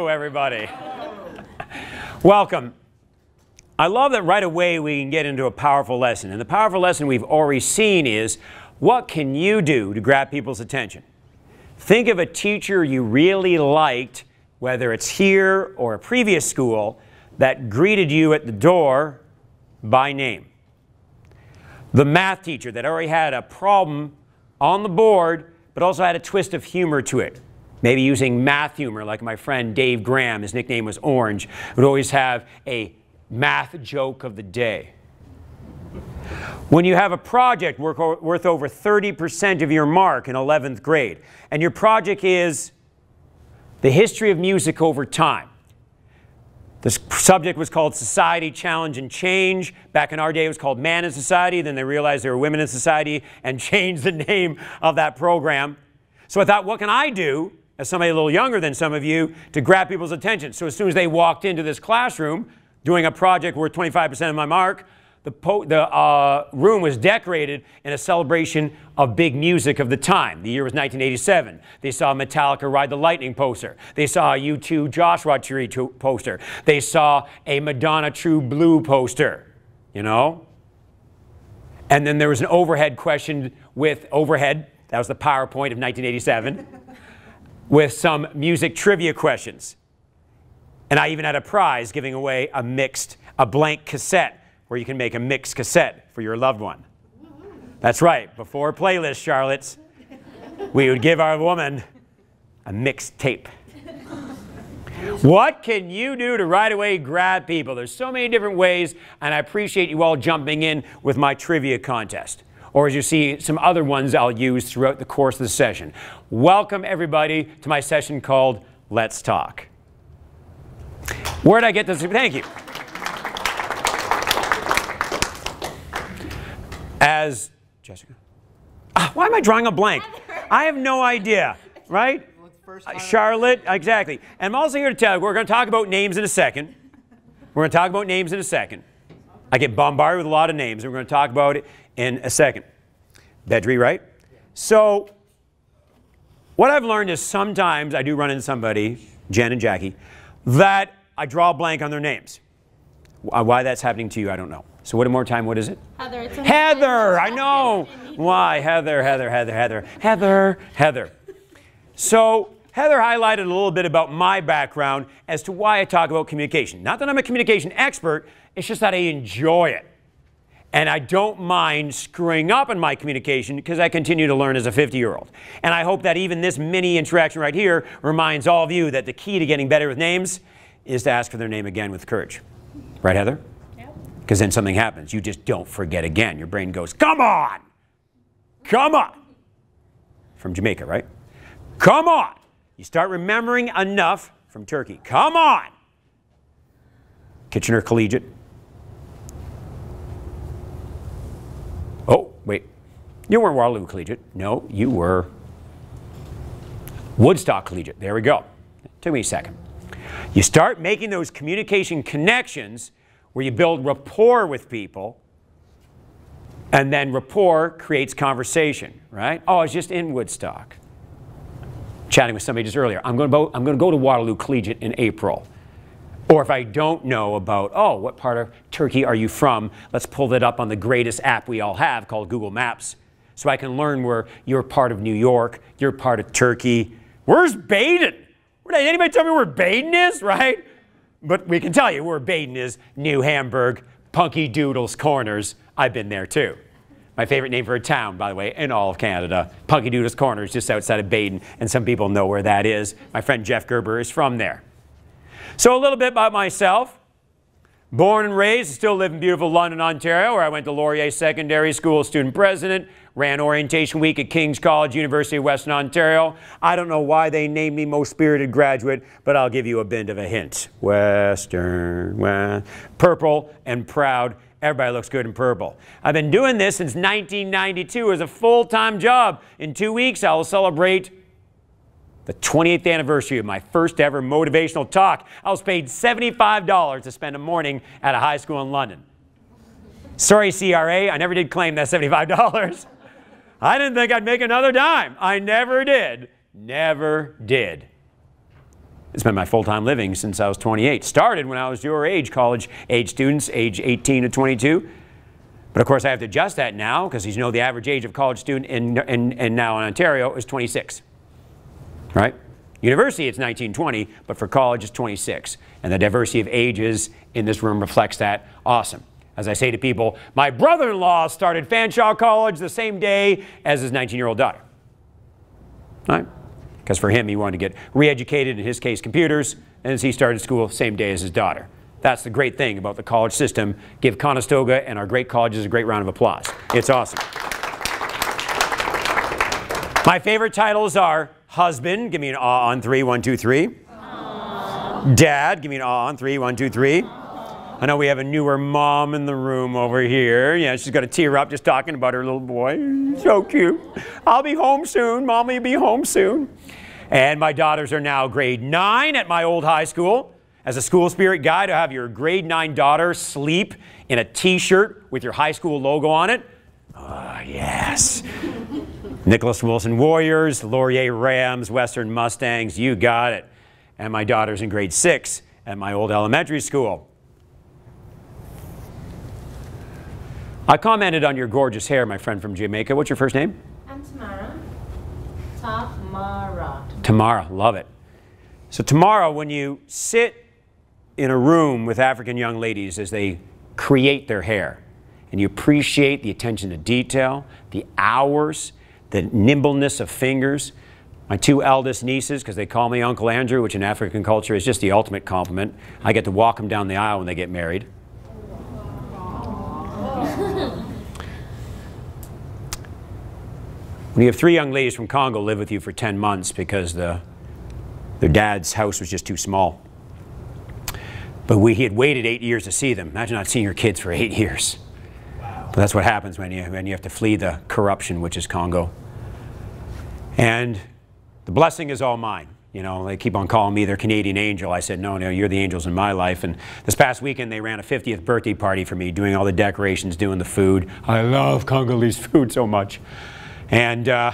Hello, everybody. Welcome. I love that right away we can get into a powerful lesson. And the powerful lesson we've already seen is what can you do to grab people's attention? Think of a teacher you really liked, whether it's here or a previous school, that greeted you at the door by name. The math teacher that already had a problem on the board, but also had a twist of humor to it. Maybe using math humor, like my friend Dave Graham, his nickname was Orange, would always have a math joke of the day. When you have a project worth over 30% of your mark in 11th grade, and your project is the history of music over time, the subject was called Society, Challenge, and Change. Back in our day, it was called Man in Society. Then they realized there were women in society and changed the name of that program. So I thought, what can I do, as somebody a little younger than some of you, to grab people's attention? So as soon as they walked into this classroom doing a project worth 25% of my mark, the, the uh, room was decorated in a celebration of big music of the time. The year was 1987. They saw Metallica Ride the Lightning poster. They saw a U2 Joshua Tree poster. They saw a Madonna True Blue poster, you know? And then there was an overhead question with overhead, that was the PowerPoint of 1987, with some music trivia questions. And I even had a prize giving away a mixed, a blank cassette where you can make a mixed cassette for your loved one. That's right, before playlist, Charlottes, we would give our woman a mixed tape. What can you do to right away grab people? There's so many different ways, and I appreciate you all jumping in with my trivia contest. Or as you see, some other ones I'll use throughout the course of the session. Welcome, everybody, to my session called Let's Talk. Where'd I get this? Thank you. as Jessica. Ah, why am I drawing a blank? I have no idea, right? Uh, Charlotte, exactly. And I'm also here to tell you, we're going to talk about names in a second. We're going to talk about names in a second. I get bombarded with a lot of names, and we're going to talk about it in a second. Bedri, right? So, what I've learned is sometimes I do run into somebody, Jen and Jackie, that I draw a blank on their names. Why that's happening to you, I don't know. So one more time, what is it? Heather. Heather, I know. Why? Heather, Heather, Heather, Heather, Heather, Heather. So Heather highlighted a little bit about my background as to why I talk about communication. Not that I'm a communication expert, it's just that I enjoy it. And I don't mind screwing up in my communication because I continue to learn as a 50 year old. And I hope that even this mini interaction right here reminds all of you that the key to getting better with names is to ask for their name again with courage. Right, Heather? because then something happens. You just don't forget again. Your brain goes, come on, come on. From Jamaica, right? Come on. You start remembering enough from Turkey. Come on. Kitchener Collegiate. Oh, wait. You weren't Waterloo Collegiate. No, you were Woodstock Collegiate. There we go. Took me a second. You start making those communication connections where you build rapport with people, and then rapport creates conversation, right? Oh, I was just in Woodstock. Chatting with somebody just earlier. I'm going, to, I'm going to go to Waterloo Collegiate in April. Or if I don't know about, oh, what part of Turkey are you from? Let's pull that up on the greatest app we all have called Google Maps. So I can learn where you're part of New York, you're part of Turkey. Where's Baden? Anybody tell me where Baden is, right? But we can tell you where Baden is New Hamburg, Punkeydoodles Corners. I've been there too. My favorite name for a town, by the way, in all of Canada. Punkeydoodles Corners, just outside of Baden, and some people know where that is. My friend Jeff Gerber is from there. So, a little bit about myself. Born and raised, still live in beautiful London, Ontario, where I went to Laurier Secondary School, student president, ran orientation week at King's College, University of Western Ontario. I don't know why they named me most spirited graduate, but I'll give you a bit of a hint. Western, West, purple and proud. Everybody looks good in purple. I've been doing this since 1992 as a full-time job. In two weeks, I will celebrate the 28th anniversary of my first ever motivational talk. I was paid $75 to spend a morning at a high school in London. Sorry, CRA, I never did claim that $75. I didn't think I'd make another dime. I never did. Never did. It's been my full-time living since I was 28. Started when I was your age, college age students, age 18 to 22. But of course, I have to adjust that now because you know the average age of college student in, in, in now in Ontario is 26. Right? University, it's 1920, but for college, it's 26. And the diversity of ages in this room reflects that. Awesome. As I say to people, my brother-in-law started Fanshawe College the same day as his 19-year-old daughter. Right? Because for him, he wanted to get re-educated, in his case, computers, and as he started school same day as his daughter. That's the great thing about the college system. Give Conestoga and our great colleges a great round of applause. It's awesome. My favorite titles are husband, give me an awe on three, one, two, three. Aww. Dad, give me an awe on three, one, two, three. I know we have a newer mom in the room over here. Yeah, she's got a tear up just talking about her little boy. So cute. I'll be home soon. Mommy will be home soon. And my daughters are now grade nine at my old high school. As a school spirit guy, to have your grade 9 daughter sleep in a t-shirt with your high school logo on it? Oh, yes. Nicholas Wilson Warriors, Laurier Rams, Western Mustangs, you got it. And my daughter's in grade 6 at my old elementary school. I commented on your gorgeous hair, my friend from Jamaica. What's your first name? I'm Tamara. Tamara. Tamara, love it. So tomorrow when you sit in a room with African young ladies as they create their hair. And you appreciate the attention to detail, the hours, the nimbleness of fingers. My two eldest nieces, because they call me Uncle Andrew, which in African culture is just the ultimate compliment. I get to walk them down the aisle when they get married. When you have three young ladies from Congo live with you for 10 months because the, their dad's house was just too small. But we, he had waited eight years to see them. Imagine not seeing your kids for eight years. But that's what happens when you, when you have to flee the corruption, which is Congo. And the blessing is all mine. You know, they keep on calling me their Canadian angel. I said, no, no, you're the angels in my life. And this past weekend, they ran a 50th birthday party for me, doing all the decorations, doing the food. I love Congolese food so much. And, uh,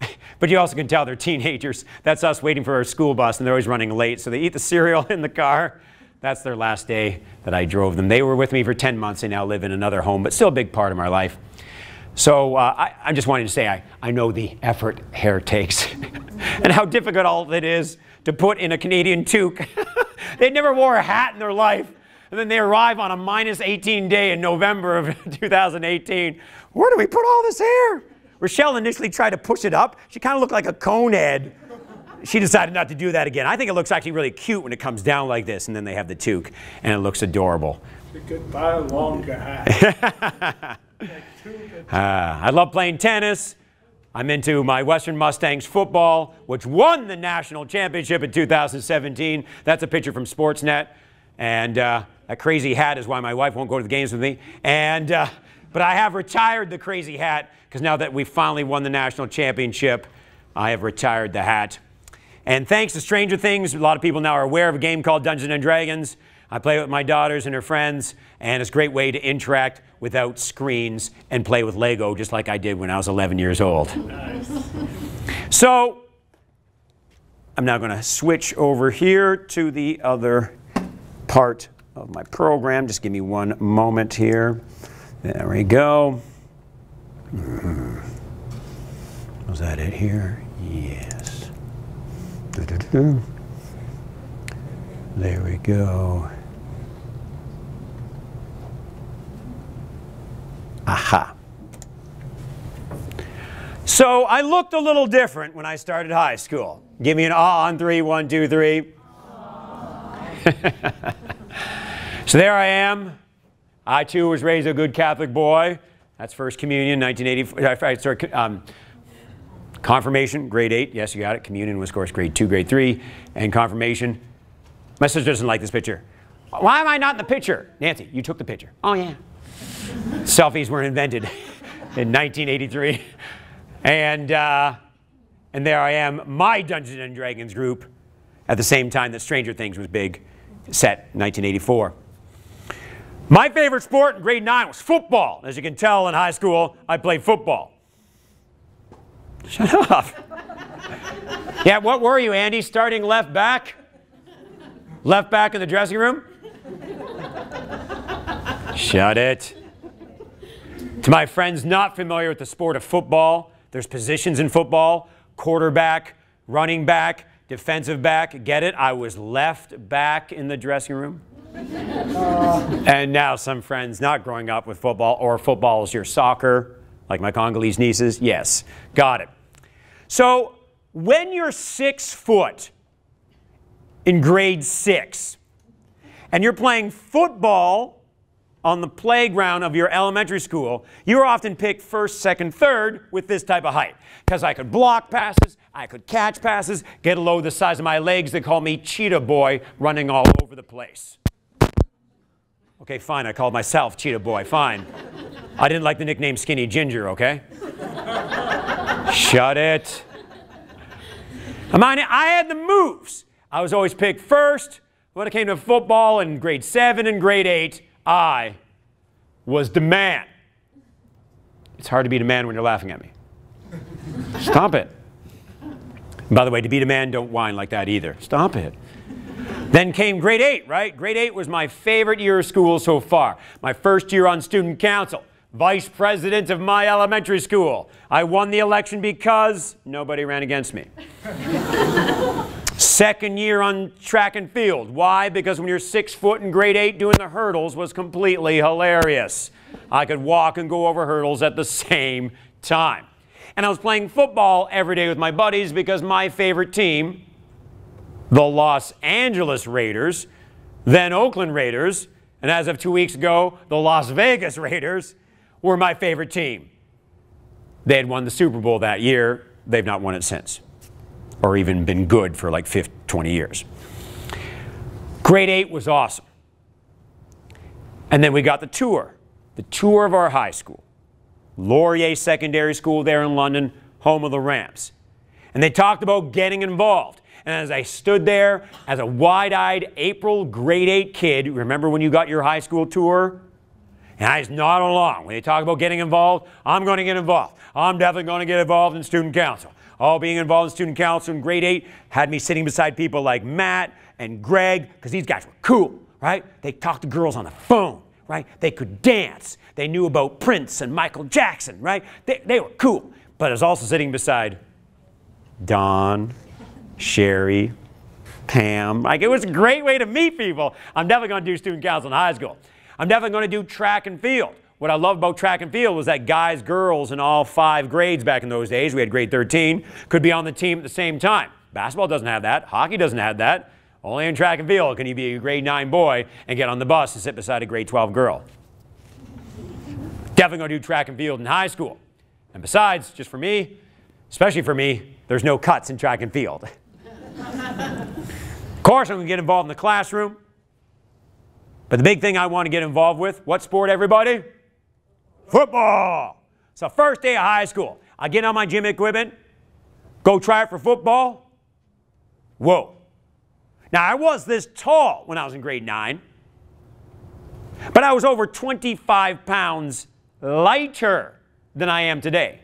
but you also can tell they're teenagers. That's us waiting for our school bus, and they're always running late. So they eat the cereal in the car, that's their last day that I drove them. They were with me for 10 months. They now live in another home, but still a big part of my life. So uh, I, I'm just wanting to say I, I know the effort hair takes and how difficult all it is to put in a Canadian toque. they never wore a hat in their life. And then they arrive on a minus 18 day in November of 2018. Where do we put all this hair? Rochelle initially tried to push it up. She kind of looked like a cone head she decided not to do that again. I think it looks actually really cute when it comes down like this, and then they have the toque, and it looks adorable. Buy longer hat. uh, I love playing tennis. I'm into my Western Mustangs football, which won the national championship in 2017. That's a picture from Sportsnet. And uh, that crazy hat is why my wife won't go to the games with me. And, uh, but I have retired the crazy hat because now that we finally won the national championship, I have retired the hat. And thanks to Stranger Things, a lot of people now are aware of a game called Dungeons and Dragons. I play with my daughters and her friends, and it's a great way to interact without screens and play with Lego, just like I did when I was 11 years old. Nice. So, I'm now going to switch over here to the other part of my program. Just give me one moment here. There we go. Mm-hmm. Was that it here? Yes. There we go. Aha. So I looked a little different when I started high school. Give me an ah on three, one, two, three. so there I am. I too was raised a good Catholic boy. That's First Communion, 1984. Sorry, um, Confirmation, grade 8. Yes, you got it. Communion was, of course, grade 2, grade 3. And confirmation. My sister doesn't like this picture. Why am I not in the picture? Nancy, you took the picture. Oh, yeah. Selfies were invented in 1983. And, uh, and there I am, my Dungeons and Dragons group, at the same time that Stranger Things was big, set 1984. My favorite sport in grade 9 was football. As you can tell in high school, I played football. Shut up. yeah, what were you, Andy? Starting left back? Left back in the dressing room? Shut it. To my friends not familiar with the sport of football, there's positions in football quarterback, running back, defensive back. Get it? I was left back in the dressing room. Uh, and now some friends not growing up with football or football is your soccer, like my Congolese nieces. Yes, got it. So when you're six foot in grade six and you're playing football on the playground of your elementary school, you're often picked first, second, third with this type of height. Because I could block passes, I could catch passes, get load the size of my legs. They call me Cheetah Boy, running all over the place. Okay, fine, I called myself Cheetah Boy, fine. I didn't like the nickname Skinny Ginger, okay? Shut it. I mean, I had the moves. I was always picked first. When it came to football in grade seven and grade eight, I was the man. It's hard to be the man when you're laughing at me. Stop it. by the way, to be the man, don't whine like that either. Stop it. Then came grade eight, right? Grade eight was my favorite year of school so far. My first year on student council, vice president of my elementary school. I won the election because nobody ran against me. Second year on track and field. Why? Because when you're six foot in grade eight doing the hurdles was completely hilarious. I could walk and go over hurdles at the same time. And I was playing football every day with my buddies because my favorite team, the Los Angeles Raiders, then Oakland Raiders, and as of two weeks ago, the Las Vegas Raiders, were my favorite team. They had won the Super Bowl that year. They've not won it since or even been good for like 50, 20 years. Grade 8 was awesome. And then we got the tour, the tour of our high school. Laurier Secondary School there in London, home of the Rams. And they talked about getting involved. And as I stood there as a wide eyed April grade 8 kid, remember when you got your high school tour? And I just nod along. When they talk about getting involved, I'm going to get involved. I'm definitely going to get involved in student council. All being involved in student council in grade eight had me sitting beside people like Matt and Greg, because these guys were cool, right? They talked to girls on the phone, right? They could dance. They knew about Prince and Michael Jackson, right? They, they were cool. But I was also sitting beside Don, Sherry, Pam. Like, it was a great way to meet people. I'm definitely going to do student council in high school. I'm definitely going to do track and field. What I love about track and field was that guys, girls in all five grades back in those days, we had grade 13, could be on the team at the same time. Basketball doesn't have that. Hockey doesn't have that. Only in track and field can you be a grade 9 boy and get on the bus and sit beside a grade 12 girl. Definitely going to do track and field in high school. And besides, just for me, especially for me, there's no cuts in track and field. of course, I'm going to get involved in the classroom. But the big thing I want to get involved with, what sport, everybody? Football. So first day of high school, I get on my gym equipment, go try it for football. Whoa. Now I was this tall when I was in grade nine, but I was over 25 pounds lighter than I am today.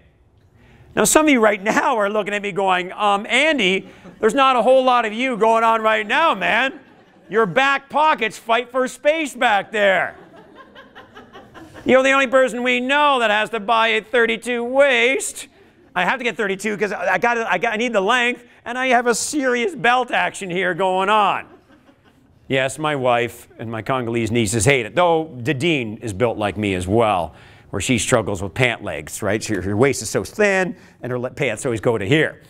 Now some of you right now are looking at me going, um, Andy, there's not a whole lot of you going on right now, man. Your back pockets fight for space back there. You're the only person we know that has to buy a 32 waist. I have to get 32 because I got I got I need the length, and I have a serious belt action here going on. Yes, my wife and my Congolese nieces hate it, though Dadine is built like me as well, where she struggles with pant legs, right? Her, her waist is so thin, and her pants always go to here.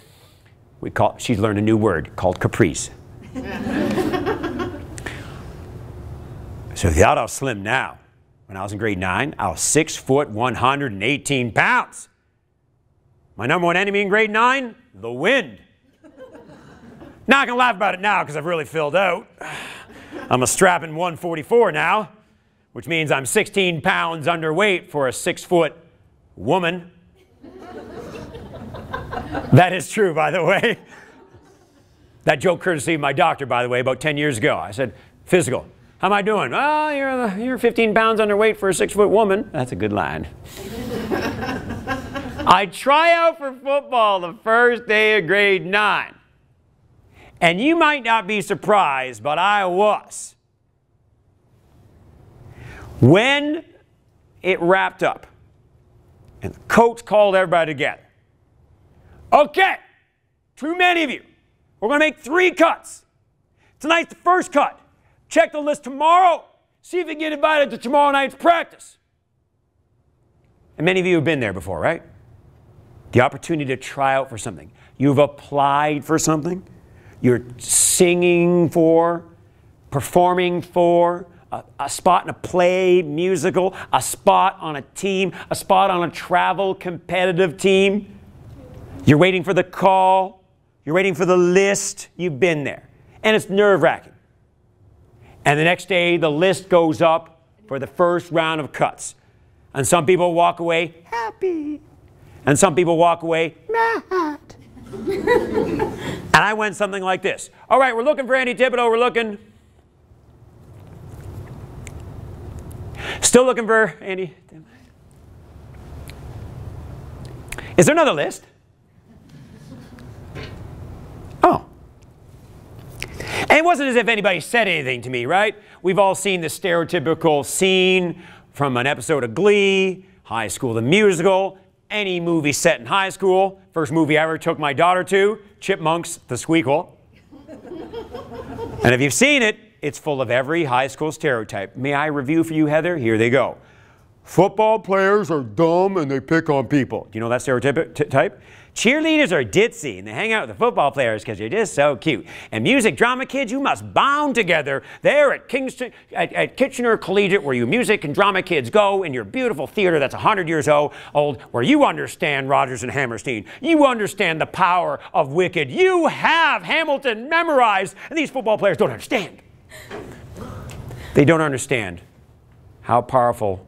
We call, she's learned a new word called caprice. so if you thought I was slim now, when I was in grade 9, I was 6 foot 118 pounds. My number one enemy in grade 9? The wind. Not gonna laugh about it now because I've really filled out. I'm a strapping 144 now, which means I'm 16 pounds underweight for a six foot woman. that is true, by the way. That joke courtesy of my doctor, by the way, about 10 years ago. I said, physical. How am I doing? Well, you're, you're 15 pounds underweight for a six foot woman. That's a good line. I try out for football the first day of grade nine. And you might not be surprised, but I was. When it wrapped up and the coach called everybody together. Okay, too many of you. We're going to make three cuts. Tonight's the first cut. Check the list tomorrow. See if you get invited to tomorrow night's practice. And many of you have been there before, right? The opportunity to try out for something. You've applied for something. You're singing for, performing for, a, a, spot in a play, musical, a spot on a team, a spot on a travel competitive team. You're waiting for the call. You're waiting for the list. You've been there. And it's nerve wracking. And the next day, the list goes up for the first round of cuts. And some people walk away happy. And some people walk away mad. and I went something like this All right, we're looking for Andy Thibodeau. We're looking. Still looking for Andy. Is there another list? Oh. And it wasn't as if anybody said anything to me, right? We've all seen the stereotypical scene from an episode of Glee, High School the Musical, any movie set in high school. First movie I ever took my daughter to, Chipmunks, the Squeakquel. and if you've seen it, it's full of every high school stereotype. May I review for you, Heather? Here they go. Football players are dumb and they pick on people. Do you know that stereotype? Type? Cheerleaders are ditzy and they hang out with the football players because you're just so cute. And music drama kids, you must bound together there at Kingston, at, at Kitchener Collegiate, where you music and drama kids go in your beautiful theater that's 100 years old, old, where you understand Rodgers and Hammerstein. You understand the power of Wicked. You have Hamilton memorized, and these football players don't understand. They don't understand how powerful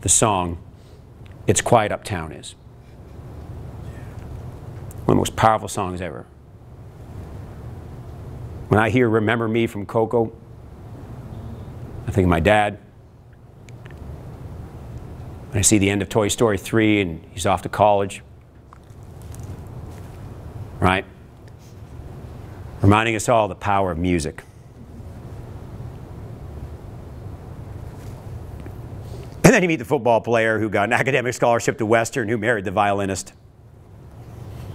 the song It's Quiet Uptown is. One of the most powerful songs ever. When I hear Remember Me from Coco, I think of my dad. When I see the end of Toy Story 3 and he's off to college, right? Reminding us all the power of music. Then you meet the football player who got an academic scholarship to Western who married the violinist.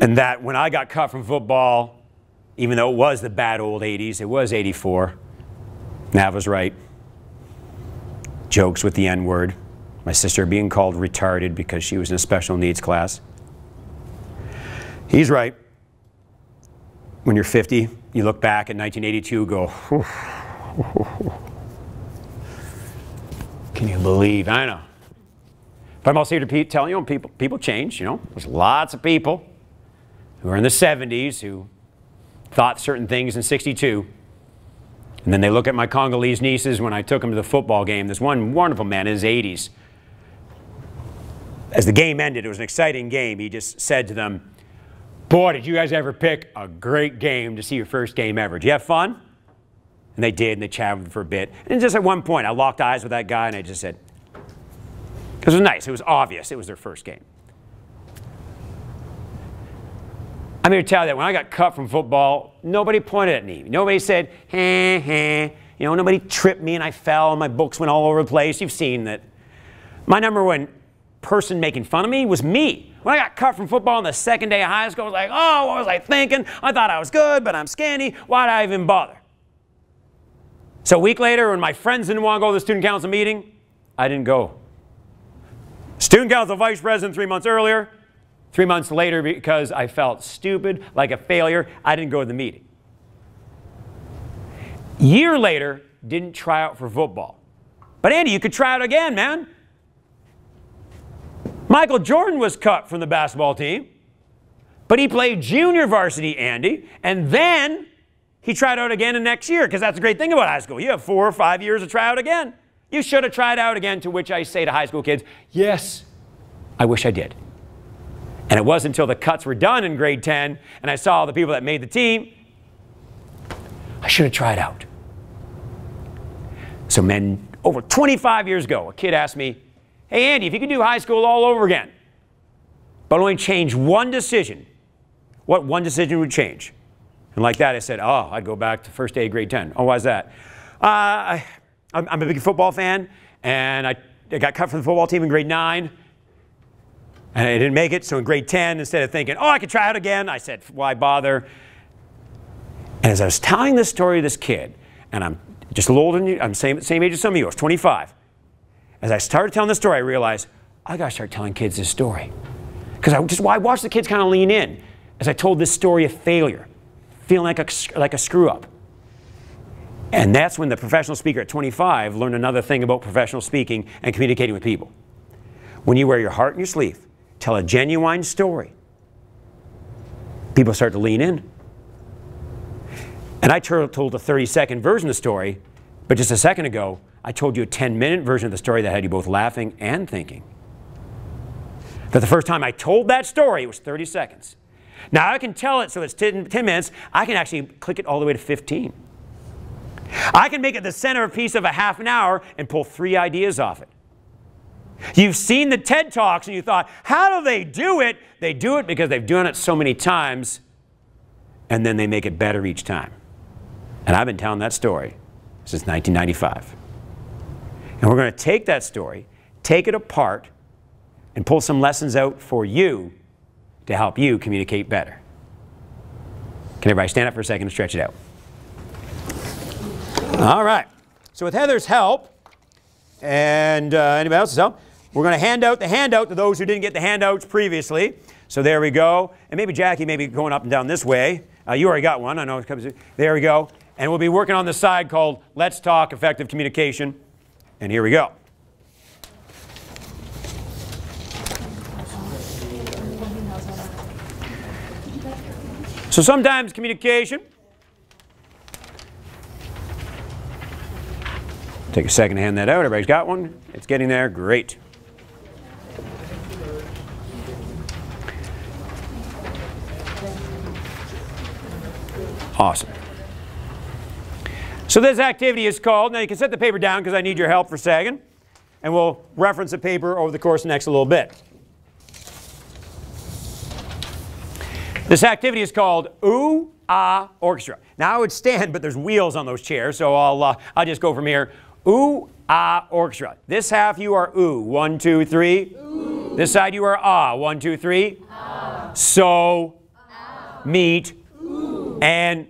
and that when I got cut from football, even though it was the bad old 80s, it was 84. Nav was right. Jokes with the N word. My sister being called retarded because she was in a special needs class. He's right. When you're 50, you look back at 1982, go, can you believe? I know. But I'm also here to tell you, people, people change, you know. There's lots of people who are in the 70s who thought certain things in 62. And then they look at my Congolese nieces when I took them to the football game. This one wonderful man in his 80s. As the game ended, it was an exciting game. He just said to them, Boy, did you guys ever pick a great game to see your first game ever? Did you have fun? And they did, and they chatted for a bit. And just at one point, I locked eyes with that guy, and I just said, it was nice. It was obvious. It was their first game. I'm here to tell you that when I got cut from football, nobody pointed at me. Nobody said, "Heh heh." You know, nobody tripped me and I fell and my books went all over the place. You've seen that. My number one person making fun of me was me. When I got cut from football on the second day of high school, I was like, oh, what was I thinking? I thought I was good, but I'm skinny. Why'd I even bother? So a week later, when my friends didn't want to go to the student council meeting, I didn't go. Student council vice president three months earlier. Three months later, because I felt stupid, like a failure, I didn't go to the meeting. Year later, didn't try out for football. But Andy, you could try out again, man. Michael Jordan was cut from the basketball team, but he played junior varsity, Andy, and then he tried out again in next year, because that's the great thing about high school. You have four or five years to try out again. You should have tried out again, to which I say to high school kids, yes, I wish I did. And it wasn't until the cuts were done in grade 10 and I saw the people that made the team, I should have tried out. So, men, over 25 years ago, a kid asked me, Hey, Andy, if you could do high school all over again, but only change one decision what one decision would change? And like that, I said, oh, I'd go back to first day of grade 10. Oh, why's that? Uh, I, I'm a big football fan, and I, I got cut from the football team in grade 9. And I didn't make it, so in grade 10, instead of thinking, oh, I could try out again, I said, why bother? And as I was telling this story to this kid, and I'm just a little older than you, I'm same, same age as some of you, I was 25. As I started telling the story, I realized, I gotta start telling kids this story. Because I just I watched the kids kind of lean in as I told this story of failure, feeling like a, like a screw up. And that's when the professional speaker at 25 learned another thing about professional speaking and communicating with people. When you wear your heart in your sleeve, tell a genuine story, people start to lean in. And I told a 30 second version of the story, but just a second ago, I told you a 10 minute version of the story that had you both laughing and thinking. That the first time I told that story, it was 30 seconds. Now I can tell it so it's 10, 10 minutes. I can actually click it all the way to 15. I can make it the center piece of a half an hour and pull three ideas off it. You've seen the TED Talks and you thought, how do they do it? They do it because they've done it so many times and then they make it better each time. And I've been telling that story since 1995. And we're going to take that story, take it apart, and pull some lessons out for you to help you communicate better. Can everybody stand up for a second and stretch it out? All right. So with Heather's help, and uh, anybody else's help, we're going to hand out the handout to those who didn't get the handouts previously. So there we go. And maybe Jackie, maybe going up and down this way. Uh, you already got one. I know it comes. There we go. And we'll be working on the side called Let's Talk Effective Communication. And here we go. So sometimes communication. Take a second to hand that out. Everybody's got one? It's getting there. Great. Awesome. So this activity is called, now you can set the paper down because I need your help for a second, and we'll reference the paper over the course the next a little bit. This activity is called Ooh Ah Orchestra. Now I would stand, but there's wheels on those chairs, so I'll, uh, I'll just go from here. Ooh Ah Orchestra. This half you are ooh. One, two, three. Ooh. This side you are ah. One, two, three. Ah. So, ah. meet, and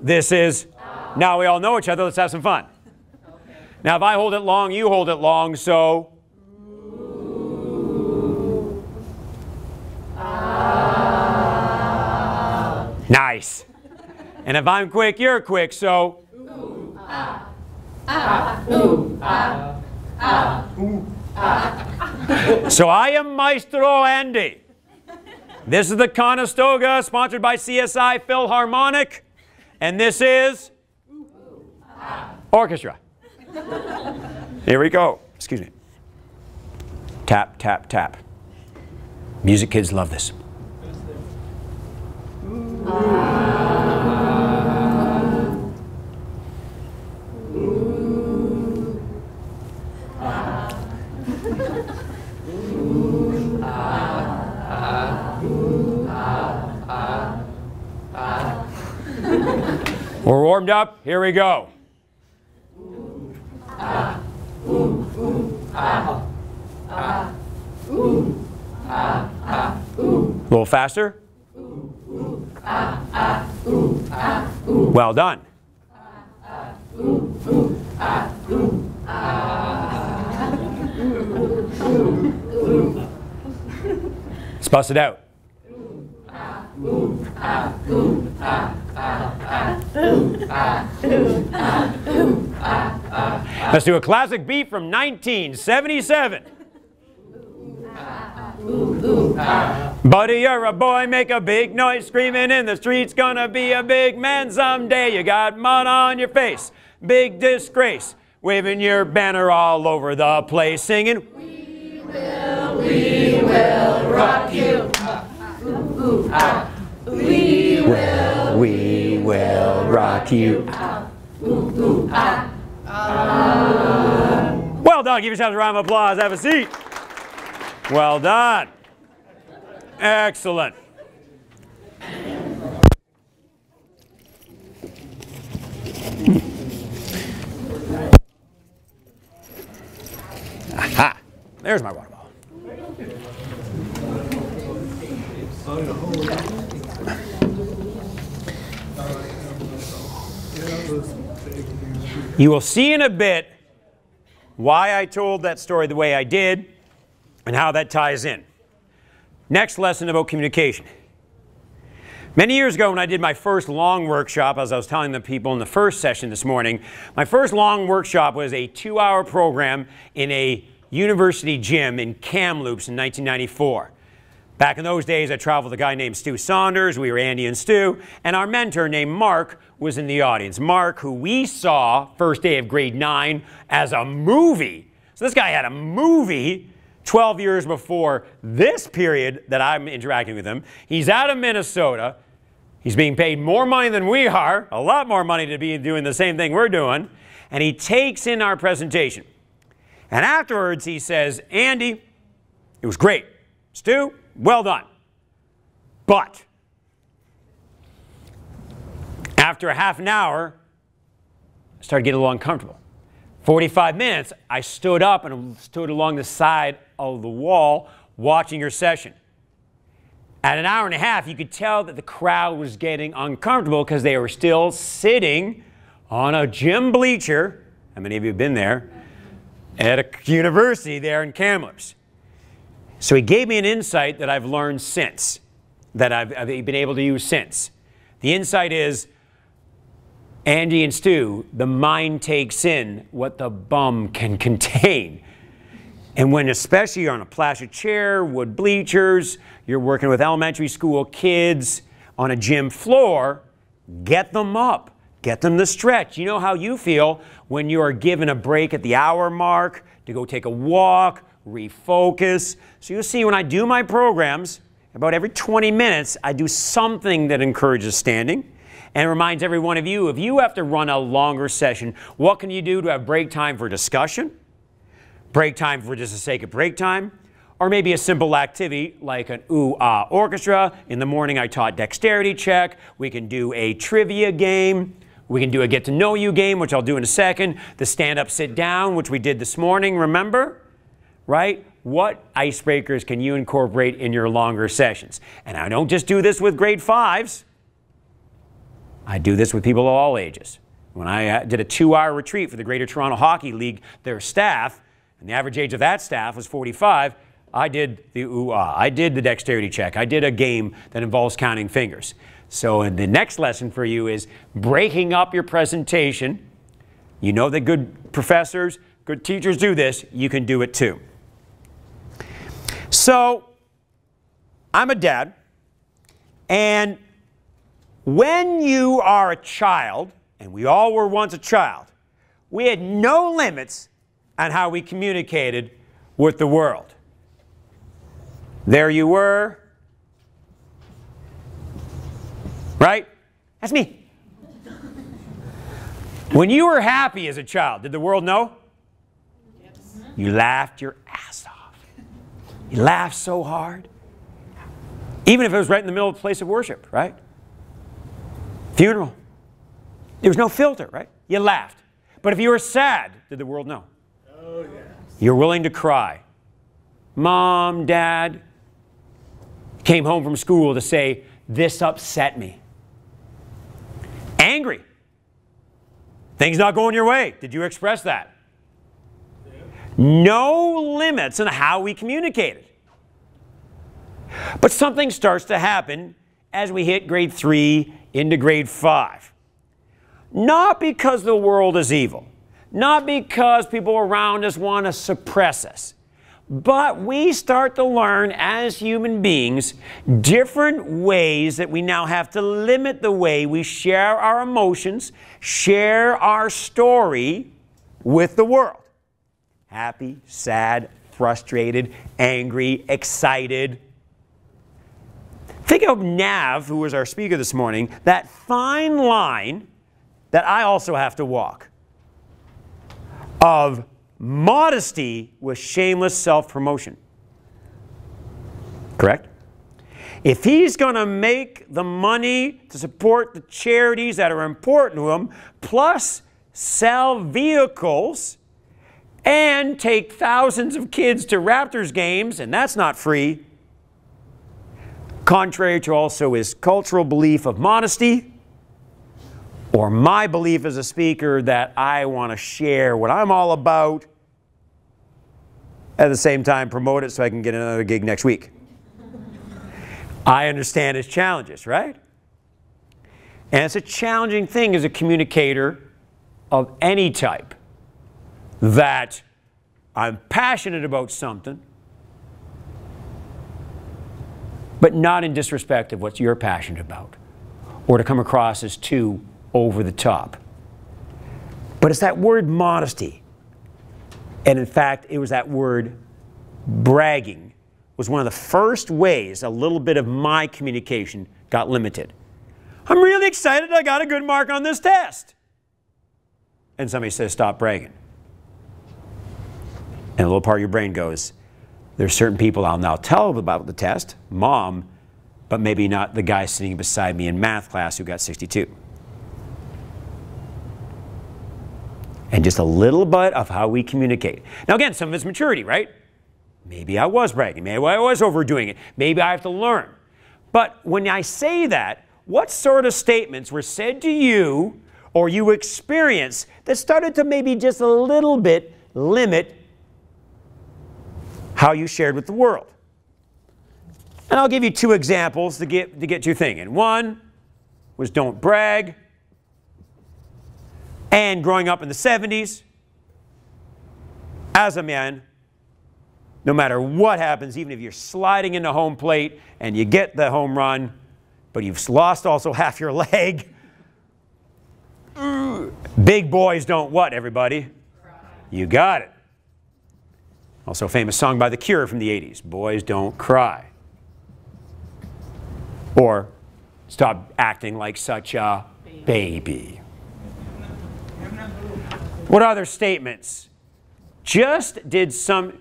this is, now we all know each other, let's have some fun. Now if I hold it long, you hold it long, so. Nice. And if I'm quick, you're quick, so. So I am Maestro Andy. This is the Conestoga, sponsored by CSI Philharmonic. And this is orchestra. Here we go. Excuse me. Tap, tap, tap. Music kids love this. We're warmed up. Here we go. A little faster. Well done. Let's bust it out. Let's do a classic beat from 1977. Buddy, you're a boy, make a big noise, screaming in the streets, gonna be a big man someday. You got mud on your face, big disgrace, waving your banner all over the place, singing, We will, we will rock you. We will, we will rock you. Well done. Give yourselves a round of applause. Have a seat. Well done. Excellent. Aha! There's my water ball. You will see in a bit why I told that story the way I did and how that ties in. Next lesson about communication. Many years ago, when I did my first long workshop, as I was telling the people in the first session this morning, my first long workshop was a two hour program in a university gym in Kamloops in 1994. Back in those days, I traveled with a guy named Stu Saunders. We were Andy and Stu. And our mentor named Mark was in the audience. Mark, who we saw first day of grade nine as a movie. So this guy had a movie 12 years before this period that I'm interacting with him. He's out of Minnesota. He's being paid more money than we are, a lot more money to be doing the same thing we're doing. And he takes in our presentation. And afterwards, he says, Andy, it was great. Stu, well done. But after a half an hour, I started getting a little uncomfortable. 45 minutes, I stood up and stood along the side of the wall watching your session. At an hour and a half, you could tell that the crowd was getting uncomfortable because they were still sitting on a gym bleacher. How many of you have been there? At a university there in Kamloops. So he gave me an insight that I've learned since, that I've, I've been able to use since. The insight is Andy and Stu, the mind takes in what the bum can contain. And when, especially you're on a plastic chair, wood bleachers, you're working with elementary school kids on a gym floor, get them up, get them to stretch. You know how you feel when you are given a break at the hour mark to go take a walk, refocus. So you'll see when I do my programs, about every 20 minutes, I do something that encourages standing and reminds every one of you if you have to run a longer session, what can you do to have break time for discussion, break time for just the sake of break time, or maybe a simple activity like an ooh ah orchestra. In the morning, I taught dexterity check. We can do a trivia game. We can do a get to know you game, which I'll do in a second. The stand up, sit down, which we did this morning, remember? right? What icebreakers can you incorporate in your longer sessions? And I don't just do this with grade fives. I do this with people of all ages. When I uh, did a two-hour retreat for the Greater Toronto Hockey League, their staff, and the average age of that staff was 45, I did the ooh-ah. I did the dexterity check. I did a game that involves counting fingers. So the next lesson for you is breaking up your presentation. You know that good professors, good teachers do this. You can do it too. So, I'm a dad, and when you are a child, and we all were once a child, we had no limits on how we communicated with the world. There you were, right? That's me. When you were happy as a child, did the world know? Yes. You laughed your ass off. You laughed so hard. Even if it was right in the middle of a place of worship, right? Funeral. There was no filter, right? You laughed. But if you were sad, did the world know? Yes. You're willing to cry. Mom, dad came home from school to say, This upset me. Angry. Things not going your way. Did you express that? no limits on how we communicated. But something starts to happen as we hit grade three into grade five. Not because the world is evil, not because people around us want to suppress us, but we start to learn as human beings different ways that we now have to limit the way we share our emotions, share our story with the world happy, sad, frustrated, angry, excited. Think of Nav, who was our speaker this morning, that fine line that I also have to walk of modesty with shameless self promotion. Correct? If he's going to make the money to support the charities that are important to him, plus sell vehicles and take thousands of kids to Raptors games, and that's not free, contrary to also his cultural belief of modesty, or my belief as a speaker that I want to share what I'm all about, at the same time promote it so I can get another gig next week. I understand his challenges, right? And it's a challenging thing as a communicator of any type that I'm passionate about something, but not in disrespect of what you're passionate about, or to come across as too over the top. But it's that word modesty. And in fact, it was that word bragging was one of the first ways a little bit of my communication got limited. I'm really excited I got a good mark on this test. And somebody says, stop bragging. And a little part of your brain goes, there's certain people I'll now tell about the test, mom, but maybe not the guy sitting beside me in math class who got 62. And just a little bit of how we communicate. Now, again, some of it's maturity, right? Maybe I was bragging. Maybe I was overdoing it. Maybe I have to learn. But when I say that, what sort of statements were said to you or you experienced that started to maybe just a little bit limit how you shared with the world? And I'll give you two examples to get, to get you thinking. One was don't brag. And growing up in the 70s, as a man, no matter what happens, even if you're sliding into home plate and you get the home run, but you've lost also half your leg, big boys don't what, everybody? You got it. Also, a famous song by The Cure from the 80s Boys Don't Cry. Or, Stop acting like such a baby. What other statements? Just did some,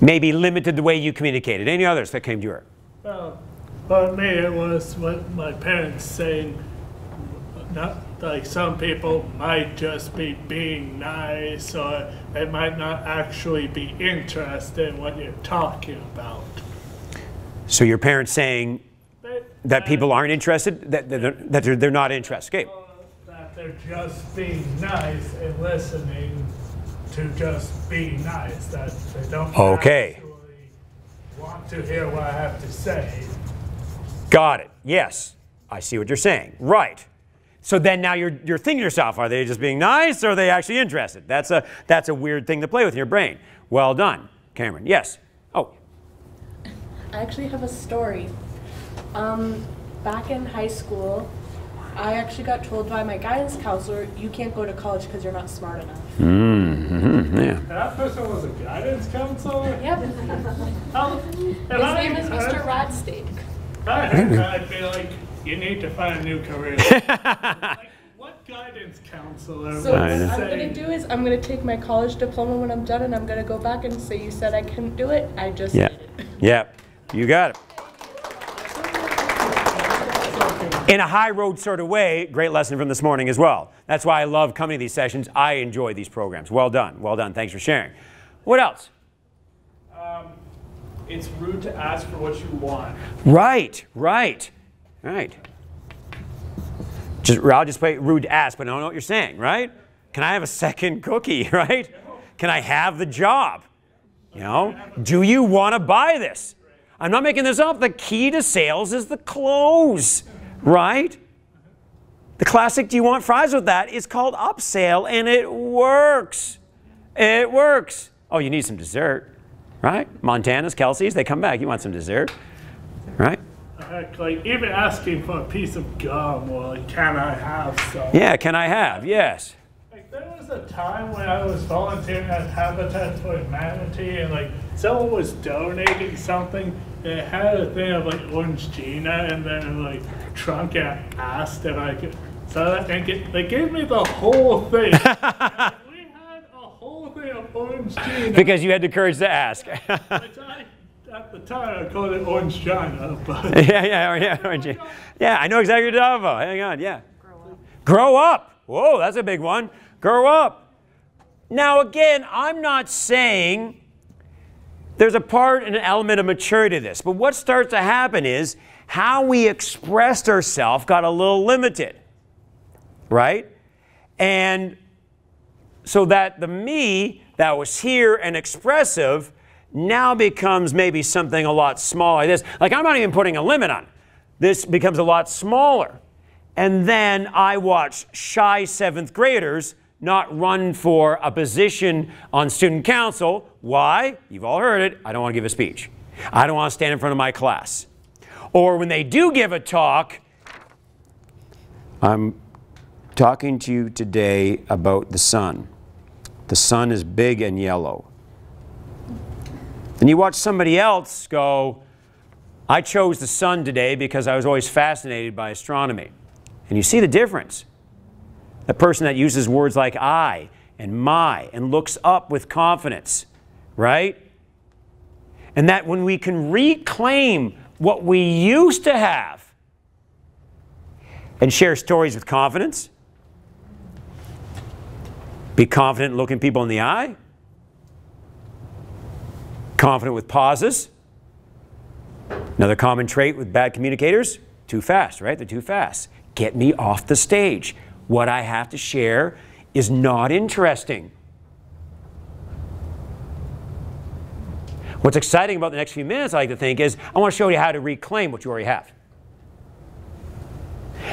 maybe limited the way you communicated. Any others that came to your? Well, for me, it was what my parents saying. Not like some people might just be being nice, or they might not actually be interested in what you're talking about. So your parents saying They- that people aren't interested, that, that, that they're, they're not interested. Okay. That they're just being nice and listening to just be nice. That they don't Okay. actually want to hear what I have to say. Got it. Yes. I see what you're saying. Right. So then now you're, you're thinking to yourself, are they just being nice or are they actually interested? That's a, that's a weird thing to play with in your brain. Well done, Cameron. Yes. Oh, I actually have a story. Um, back in high school, I actually got told by my guidance counselor, you can't go to college because you're not smart enough. mm-hmm, yeah. That person was a guidance counselor. Yep. How- His I name is heard- Mr. Radstake. I heard that, I'd be like, you need to find a new career. like, what guidance counselor So what I know. I'm gonna do is I'm gonna take my college diploma when I'm done and I'm gonna go back and say you said I couldn't do it. I just Yeah. did it. Yeah. You got it. In a high road sort of way, great lesson from this morning as well. That's why I love coming to these sessions. I enjoy these programs. Well done. Well done. Thanks for sharing. What else? Um, it's rude to ask for what you want. Right, right, right. Just, I'll just play rude to ask, but I don't know what you're saying, right? Can I have a second cookie, right? Can I have the job? You know, do you want to buy this? I'm not making this up. The key to sales is the close, right? The classic do you want fries with that is called upsell and it works. It works. Oh, you need some dessert, right? Montana's, Kelsey's, they come back. You want some dessert, right? Heck, like even asking for a piece of gum or like, can I have some? Yeah, can I have? Yes. Like there was a time when I was volunteering at Habitat for Humanity and like someone was donating something and it had a thing of like Orangina and then like trunk and asked if I could so that and get, they gave me the whole thing. We had a whole thing of Orangina. Because you had the courage to ask. which I, At the time, I called it Orange China, but yeah, yeah, oh, yeah, orange. Yeah, I know exactly what you're talking about. Hang on, yeah. Grow up. Grow up. Whoa, that's a big one. Grow up. Now, again, I'm not saying there's a part and an element of maturity to this, but what starts to happen is how we expressed ourselves got a little limited, right? And so that the me that was here and expressive now becomes maybe something a lot smaller. This, like I'm not even putting a limit on. This becomes a lot smaller. And then I watch shy seventh graders not run for a position on student council. Why? You've all heard it. I don't want to give a speech. I don't want to stand in front of my class. Or when they do give a talk, I'm talking to you today about the sun. The sun is big and yellow. And you watch somebody else go, I chose the sun today because I was always fascinated by astronomy. And you see the difference. The person that uses words like I and my and looks up with confidence, right? And that when we can reclaim what we used to have and share stories with confidence, be confident looking people in the eye, confident with pauses. Another common trait with bad communicators too fast, right? They're too fast. Get me off the stage. What I have to share is not interesting. What's exciting about the next few minutes, I like to think, is I want to show you how to reclaim what you already have.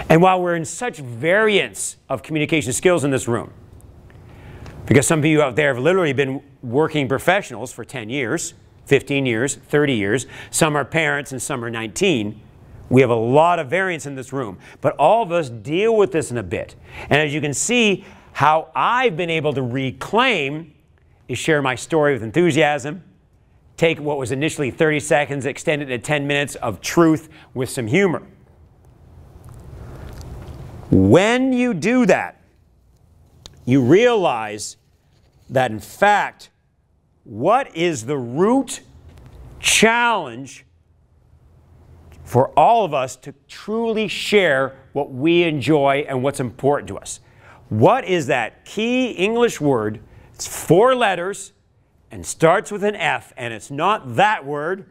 And while we're in such variance of communication skills in this room, because some of you out there have literally been working professionals for 10 years, 15 years, 30 years, some are parents and some are 19. We have a lot of variance in this room, but all of us deal with this in a bit. And as you can see, how I've been able to reclaim is share my story with enthusiasm, take what was initially 30 seconds, extend it to 10 minutes of truth with some humor. When you do that, you realize that in fact, what is the root challenge for all of us to truly share what we enjoy and what's important to us. What is that key English word? It's four letters and starts with an F, and it's not that word.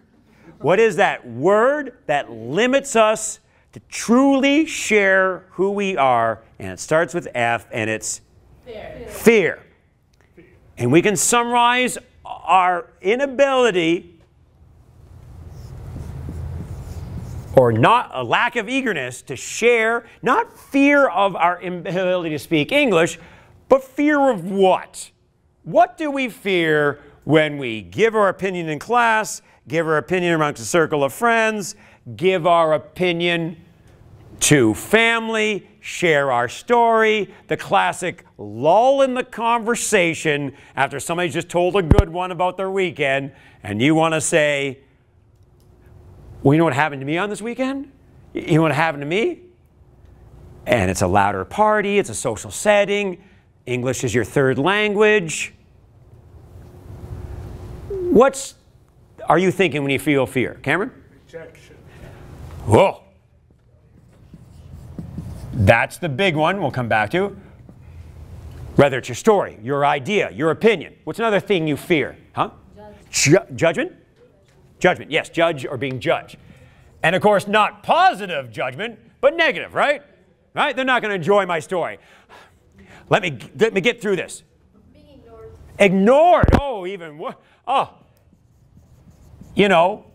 What is that word that limits us to truly share who we are? And it starts with F, and it's fear. fear. And we can summarize our inability or not a lack of eagerness to share, not fear of our inability to speak English, but fear of what? What do we fear when we give our opinion in class, give our opinion amongst a circle of friends, give our opinion to family, share our story, the classic lull in the conversation after somebody just told a good one about their weekend, and you want to say, well, you know what happened to me on this weekend? You know what happened to me? And it's a louder party, it's a social setting, English is your third language. What's are you thinking when you feel fear? Cameron? rejection. Whoa. That's the big one we'll come back to. Whether it's your story, your idea, your opinion. What's another thing you fear? Huh? Ju- judgment? Judgment, yes, judge or being judged. And of course, not positive judgment, but negative, right? Right? They're not going to enjoy my story. Let me, let me get through this. Being ignored. Ignored. Oh, even, what? oh. You know,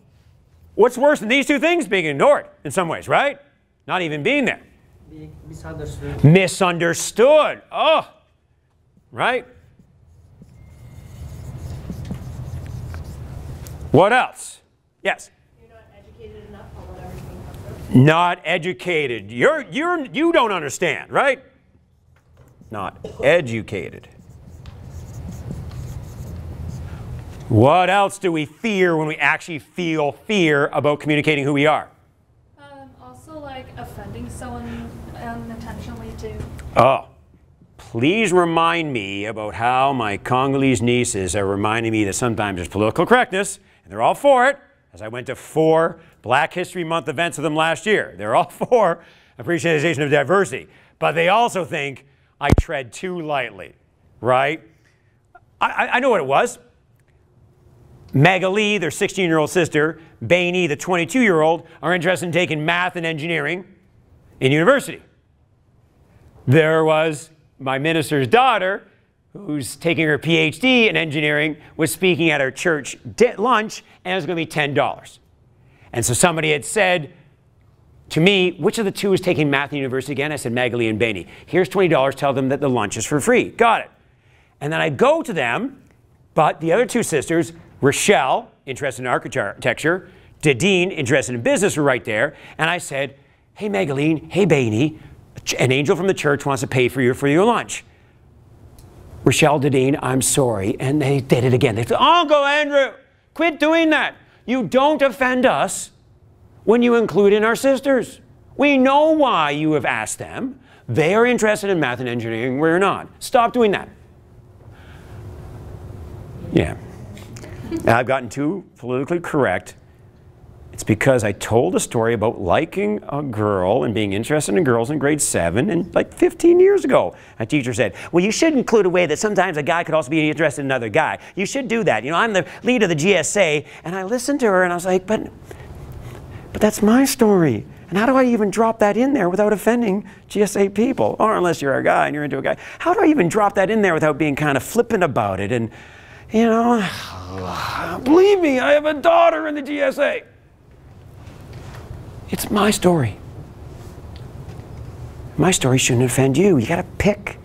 what's worse than these two things? Being ignored in some ways, right? Not even being there. Being misunderstood. Misunderstood. Oh, right? What else? Yes. You're not educated enough on what everything comes. Not educated. You're, you're, you don't understand, right? Not educated. What else do we fear when we actually feel fear about communicating who we are? Um, also, like offending someone unintentionally too. Oh, please remind me about how my Congolese nieces are reminding me that sometimes there's political correctness, and they're all for it, as I went to four Black History Month events with them last year. They're all for appreciation of diversity, but they also think I tread too lightly, right? I, I know what it was. Magali, their 16 year old sister, Bainey, the 22 year old, are interested in taking math and engineering in university. There was my minister's daughter, who's taking her PhD in engineering, was speaking at our church lunch, and it was going to be $10. And so somebody had said to me, which of the two is taking math in university again? I said, Magali and Bainey. Here's $20, tell them that the lunch is for free. Got it. And then I go to them, but the other two sisters, Rochelle, interested in architecture, Dadine, interested in business, were right there. And I said, Hey, Magaline, hey, Bainey, an angel from the church wants to pay for you for your lunch. Rochelle Dadine, I'm sorry. And they did it again. They said, Uncle Andrew, quit doing that. You don't offend us when you include in our sisters. We know why you have asked them. They are interested in math and engineering, we're not. Stop doing that. Yeah. I've gotten too politically correct. It's because I told a story about liking a girl and being interested in girls in grade seven and like 15 years ago. A teacher said, Well, you should include a way that sometimes a guy could also be interested in another guy. You should do that. You know, I'm the lead of the GSA. And I listened to her and I was like, But, but that's my story. And how do I even drop that in there without offending GSA people? Or unless you're a guy and you're into a guy. How do I even drop that in there without being kind of flippant about it? And you know, believe me, I have a daughter in the GSA. It's my story. My story shouldn't offend you. You got to pick.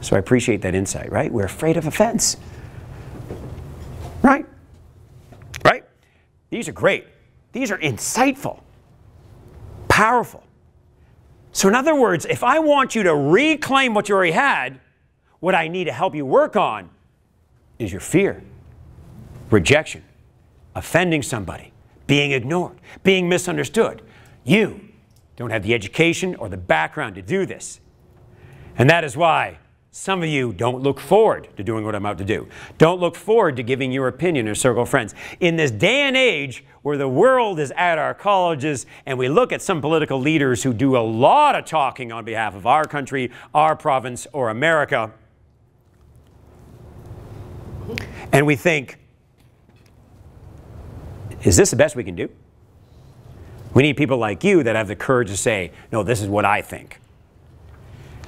So I appreciate that insight, right? We're afraid of offense. Right? Right? These are great. These are insightful, powerful. So, in other words, if I want you to reclaim what you already had, what I need to help you work on is your fear, rejection, offending somebody, being ignored, being misunderstood. You don't have the education or the background to do this. And that is why some of you don't look forward to doing what I'm about to do. Don't look forward to giving your opinion in circle of friends. In this day and age where the world is at our colleges and we look at some political leaders who do a lot of talking on behalf of our country, our province, or America, and we think, is this the best we can do? We need people like you that have the courage to say, no, this is what I think.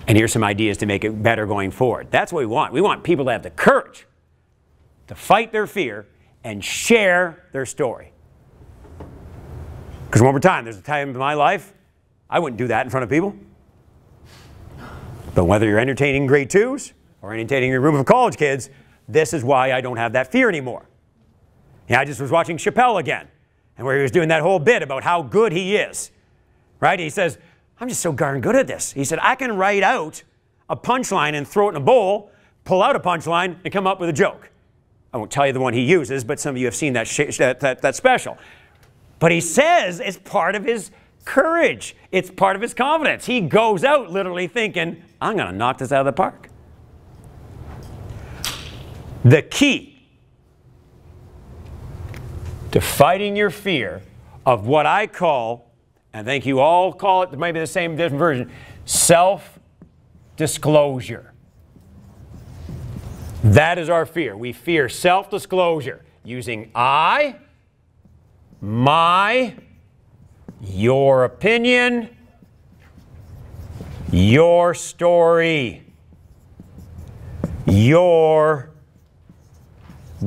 And here's some ideas to make it better going forward. That's what we want. We want people to have the courage to fight their fear and share their story. Because one more time, there's a time in my life I wouldn't do that in front of people. But whether you're entertaining grade twos or entertaining a room of college kids, this is why I don't have that fear anymore. Yeah, I just was watching Chappelle again, and where he was doing that whole bit about how good he is. Right? He says, I'm just so darn good at this. He said, I can write out a punchline and throw it in a bowl, pull out a punchline, and come up with a joke. I won't tell you the one he uses, but some of you have seen that, that, that, that special. But he says it's part of his courage. It's part of his confidence. He goes out literally thinking, I'm going to knock this out of the park. The key to fighting your fear of what I call, and I think you all call it, maybe the same different version, self disclosure. That is our fear. We fear self disclosure using I, my, your opinion, your story, your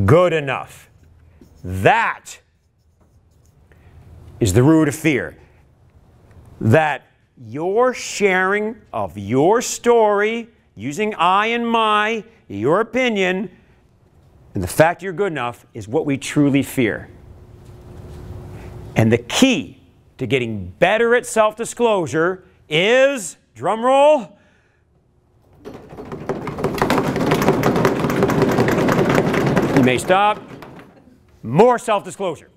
good enough. That is the root of fear. That your sharing of your story, using I and my, your opinion, and the fact you're good enough is what we truly fear. And the key to getting better at self disclosure is, drum roll, You may stop. More self disclosure.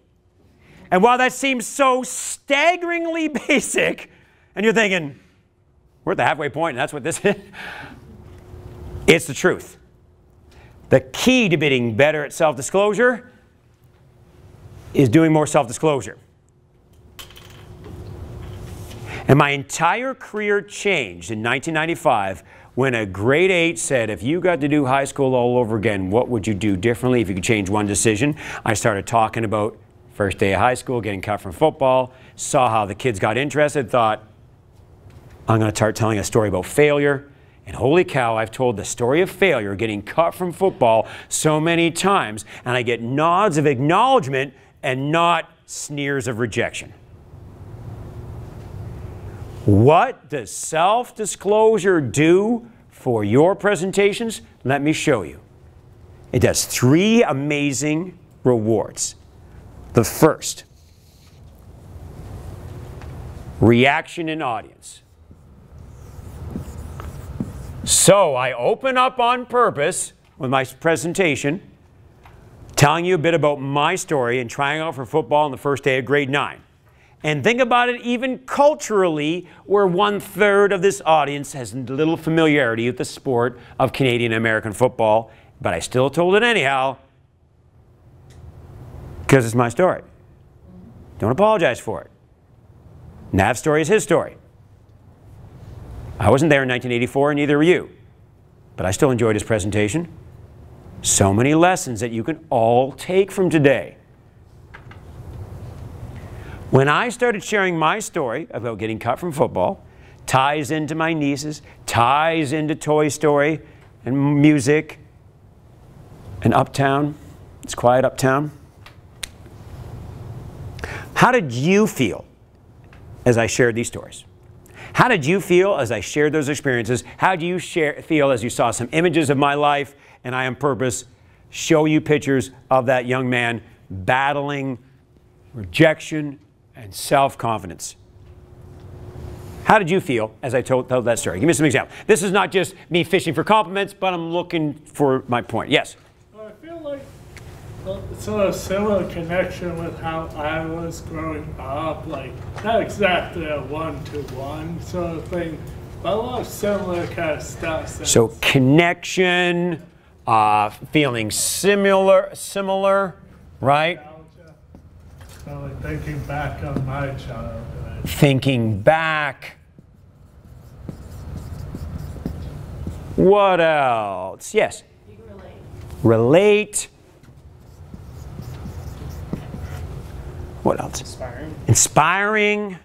And while that seems so staggeringly basic, and you're thinking, we're at the halfway point, and that's what this is, it's the truth. The key to getting better at self disclosure is doing more self disclosure. And my entire career changed in 1995 when a grade eight said, if you got to do high school all over again, what would you do differently if you could change one decision? I started talking about first day of high school, getting cut from football, saw how the kids got interested, thought, I'm going to start telling a story about failure. And holy cow, I've told the story of failure, getting cut from football so many times, and I get nods of acknowledgement and not sneers of rejection. What does self disclosure do for your presentations? Let me show you. It does three amazing rewards. The first, reaction in audience. So I open up on purpose with my presentation, telling you a bit about my story and trying out for football on the first day of grade nine. And think about it even culturally, where one third of this audience has little familiarity with the sport of Canadian American football, but I still told it anyhow because it's my story. Don't apologize for it. Nav's story is his story. I wasn't there in 1984, and neither were you. But I still enjoyed his presentation. So many lessons that you can all take from today. When I started sharing my story about getting cut from football, ties into my nieces, ties into Toy Story and music and Uptown. It's quiet uptown. How did you feel as I shared these stories? How did you feel as I shared those experiences? How do you share, feel as you saw some images of my life and I, on purpose, show you pictures of that young man battling rejection and self confidence. How did you feel as I told, told, that story? Give me some example. This is not just me fishing for compliments, but I'm looking for my point. Yes? I feel like sort of similar connection with how I was growing up, like not exactly a one-to-one sort of thing, but a lot of similar kind of stuff. So connection, uh, feeling similar, similar, right? So like thinking back on my childhood. Thinking back. What else? Yes. relate. Relate. What else? Inspiring. Inspiring.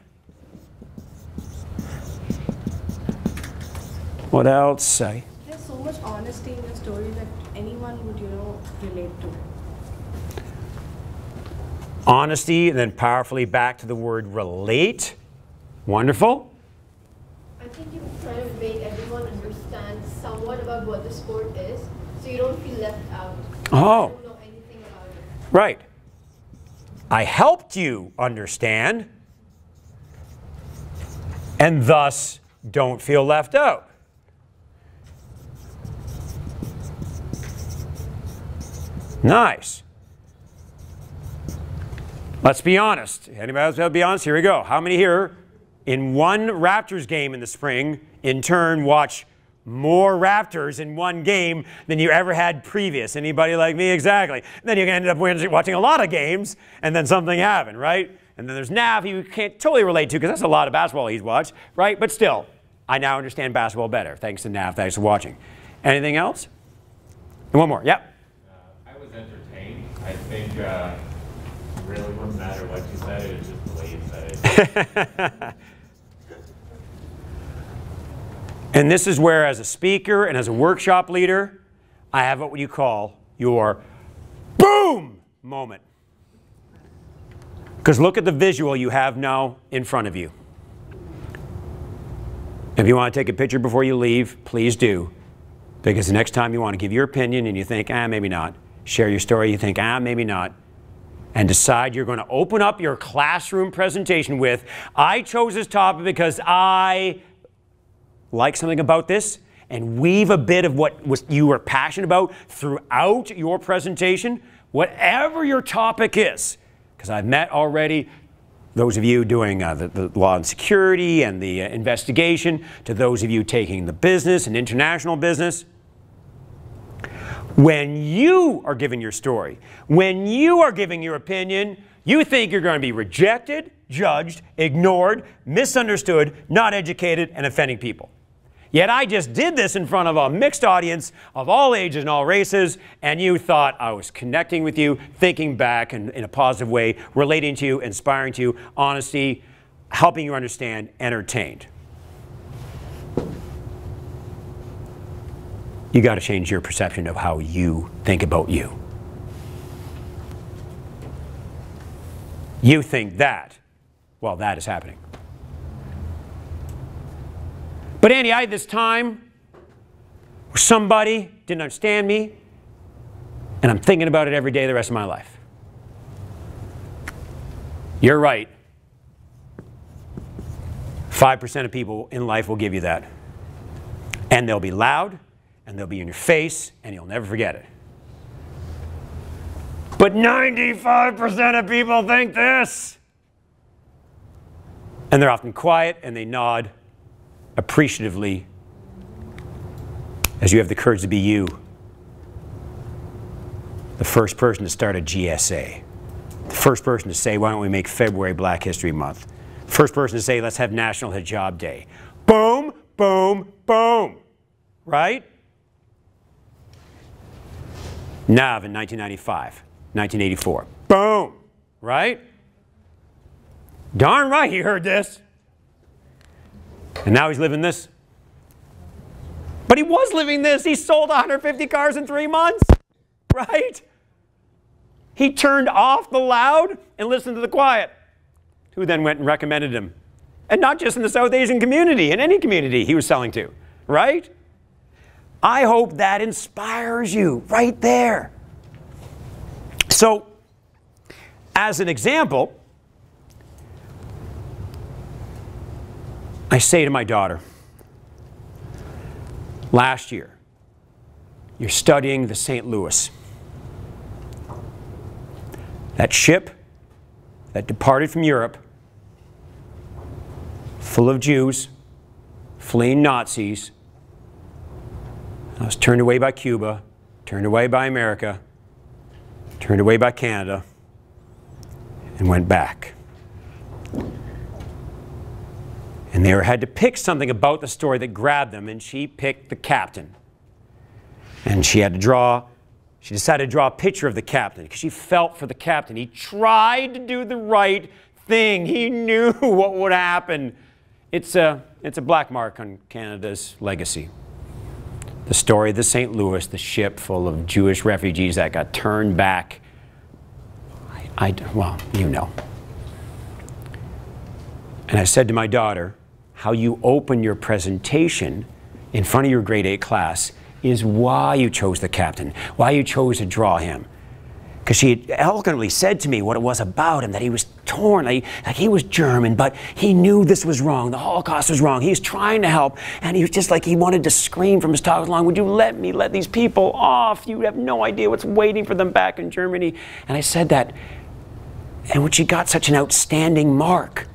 What else? Uh, There's so much honesty in your story that anyone would, you know, relate to. Honesty, and then powerfully back to the word relate. Wonderful. I think you try to make everyone understand somewhat about what the sport is, so you don't feel left out. Oh. You don't know anything about it. Right. I helped you understand, and thus don't feel left out. Nice. Let's be honest. Anybody else want to be honest? Here we go. How many here in one Raptors game in the spring, in turn, watch more Raptors in one game than you ever had previous? Anybody like me? Exactly. then you end up watching a lot of games, and then something happened, right? And then there's Nav, who you can't totally relate to because that's a lot of basketball he's watched, right? But still, I now understand basketball better. Thanks to Nav. Thanks for watching. Anything else? And one more. Yep. Uh, I was entertained. I think uh, really wouldn't matter what you said, it just the way you said it. And this is where, as a speaker and as a workshop leader, I have what you call your boom moment. Because look at the visual you have now in front of you. If you want to take a picture before you leave, please do. Because the next time you want to give your opinion and you think, ah, maybe not, share your story, you think, ah, maybe not, and decide you're going to open up your classroom presentation with, I chose this topic because I like something about this and weave a bit of what was, you were passionate about throughout your presentation, whatever your topic is. Because I've met already those of you doing uh, the, the, law and security and the uh, investigation, to those of you taking the business and international business. When you are giving your story, when you are giving your opinion, you think you're going to be rejected, judged, ignored, misunderstood, not educated, and offending people. Yet I just did this in front of a mixed audience of all ages and all races, and you thought I was connecting with you, thinking back in, in a positive way, relating to you, inspiring to you, honesty, helping you understand, entertained. You got to change your perception of how you think about you. You think that, well, that is happening. But Andy, I had this time where somebody didn't understand me, and I'm thinking about it every day the rest of my life. You're right. 5% of people in life will give you that. And they'll be loud, and they'll be in your face, and you'll never forget it. But 95% of people think this. And they're often quiet and they nod appreciatively as you have the courage to be you. The first person to start a GSA. The first person to say, why don't we make February Black History Month? First person to say, let's have National Hijab Day. Boom, boom, boom. Right? Nav in 1995. 1984. Boom! Right? Darn right he heard this. And now he's living this. But he was living this. He sold 150 cars in three months. Right? He turned off the loud and listened to the quiet. Who then went and recommended him. And not just in the South Asian community, in any community he was selling to. Right? I hope that inspires you right there. So, as an example, I say to my daughter, last year, you're studying the St. Louis. That ship that departed from Europe, full of Jews, fleeing Nazis, was turned away by Cuba, turned away by America, turned away by Canada, and went back. And they had to pick something about the story that grabbed them, and she picked the captain. And she had to draw, she decided to draw a picture of the captain because she felt for the captain. He tried to do the right thing, he knew what would happen. It's a, it's a black mark on Canada's legacy the story of the St. Louis, the ship full of Jewish refugees that got turned back. I, I, well, you know. And I said to my daughter, how you open your presentation in front of your grade 8 class is why you chose the captain, why you chose to draw him because she had eloquently said to me what it was about him that he was torn, like, like, he was German, but he knew this was wrong. The Holocaust was wrong. He was trying to help, and he was just like he wanted to scream from his talk along, Would you let me let these people off? You have no idea what's waiting for them back in Germany. And I said that, and when she got such an outstanding mark,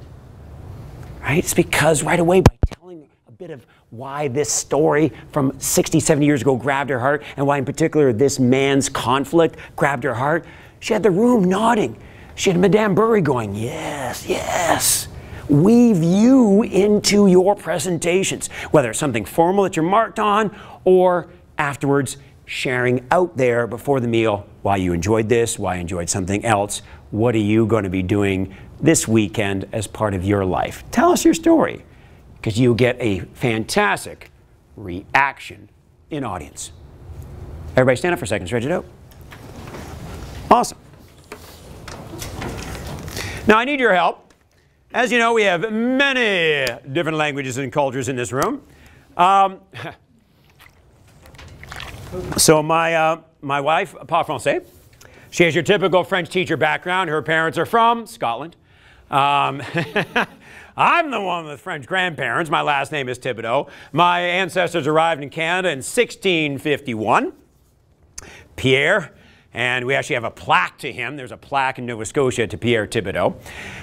right? It's because right away, by telling a bit of why this story from 60, 70 years ago grabbed her heart, and why, in particular, this man's conflict grabbed her heart. She had the room nodding. She had Madame Burry going, Yes, yes. Weave you into your presentations, whether it's something formal that you're marked on or afterwards sharing out there before the meal why you enjoyed this, why you enjoyed something else. What are you going to be doing this weekend as part of your life? Tell us your story because you get a fantastic reaction in audience. Everybody stand up for a second, stretch it out. Awesome. Now I need your help. As you know, we have many different languages and cultures in this room. Um, so my, uh, my wife, pas français, she has your typical French teacher background. Her parents are from Scotland. Um, I'm the one with French grandparents. My last name is Thibodeau. My ancestors arrived in Canada in 1651. Pierre, and we actually have a plaque to him. There's a plaque in Nova Scotia to Pierre Thibodeau.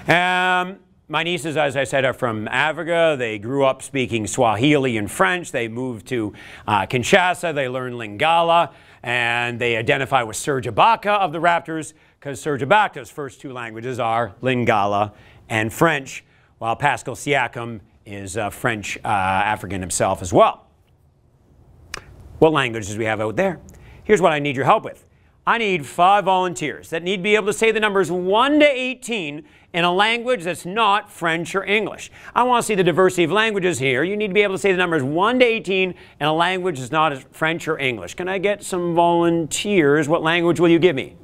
Um, my nieces, as I said, are from Africa. They grew up speaking Swahili and French. They moved to uh, Kinshasa. They learned Lingala, and they identify with Serge Ibaka of the Raptors, because Serge Ibaka's first two languages are Lingala and French, while Pascal Siakam is uh, French uh, African himself as well. What languages do we have out there? Here's what I need your help with. I need five volunteers that need to be able to say the numbers 1 to 18 in a language that's not French or English. I want to see the diversity of languages here. You need to be able to say the numbers 1 to 18 in a language that's not French or English. Can I get some volunteers? What language will you give me?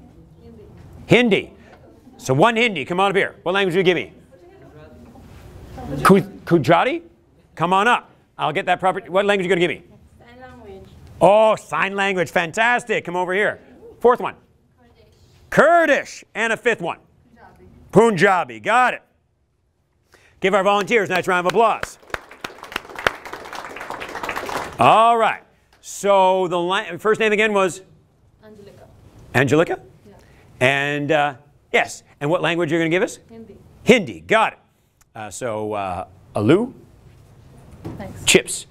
Hindi. Hindi. So one Hindi. Come on up here. What language will you give me? Ku- Gujarati? Come on up. I'll get that proper. What language are you going to give me? Sign language. Oh, sign language. Fantastic. Come over here. Fourth one. Kurdish. And a fifth one. Punjabi. Got it. Give our volunteers a nice round of applause. All right. So the first name again was Angelica. Angelica? Yeah. And uh, yes. And what language are you're going to give us? Hindi. Hindi. Got it. Uh, so uh, Alu? Thanks. Chips.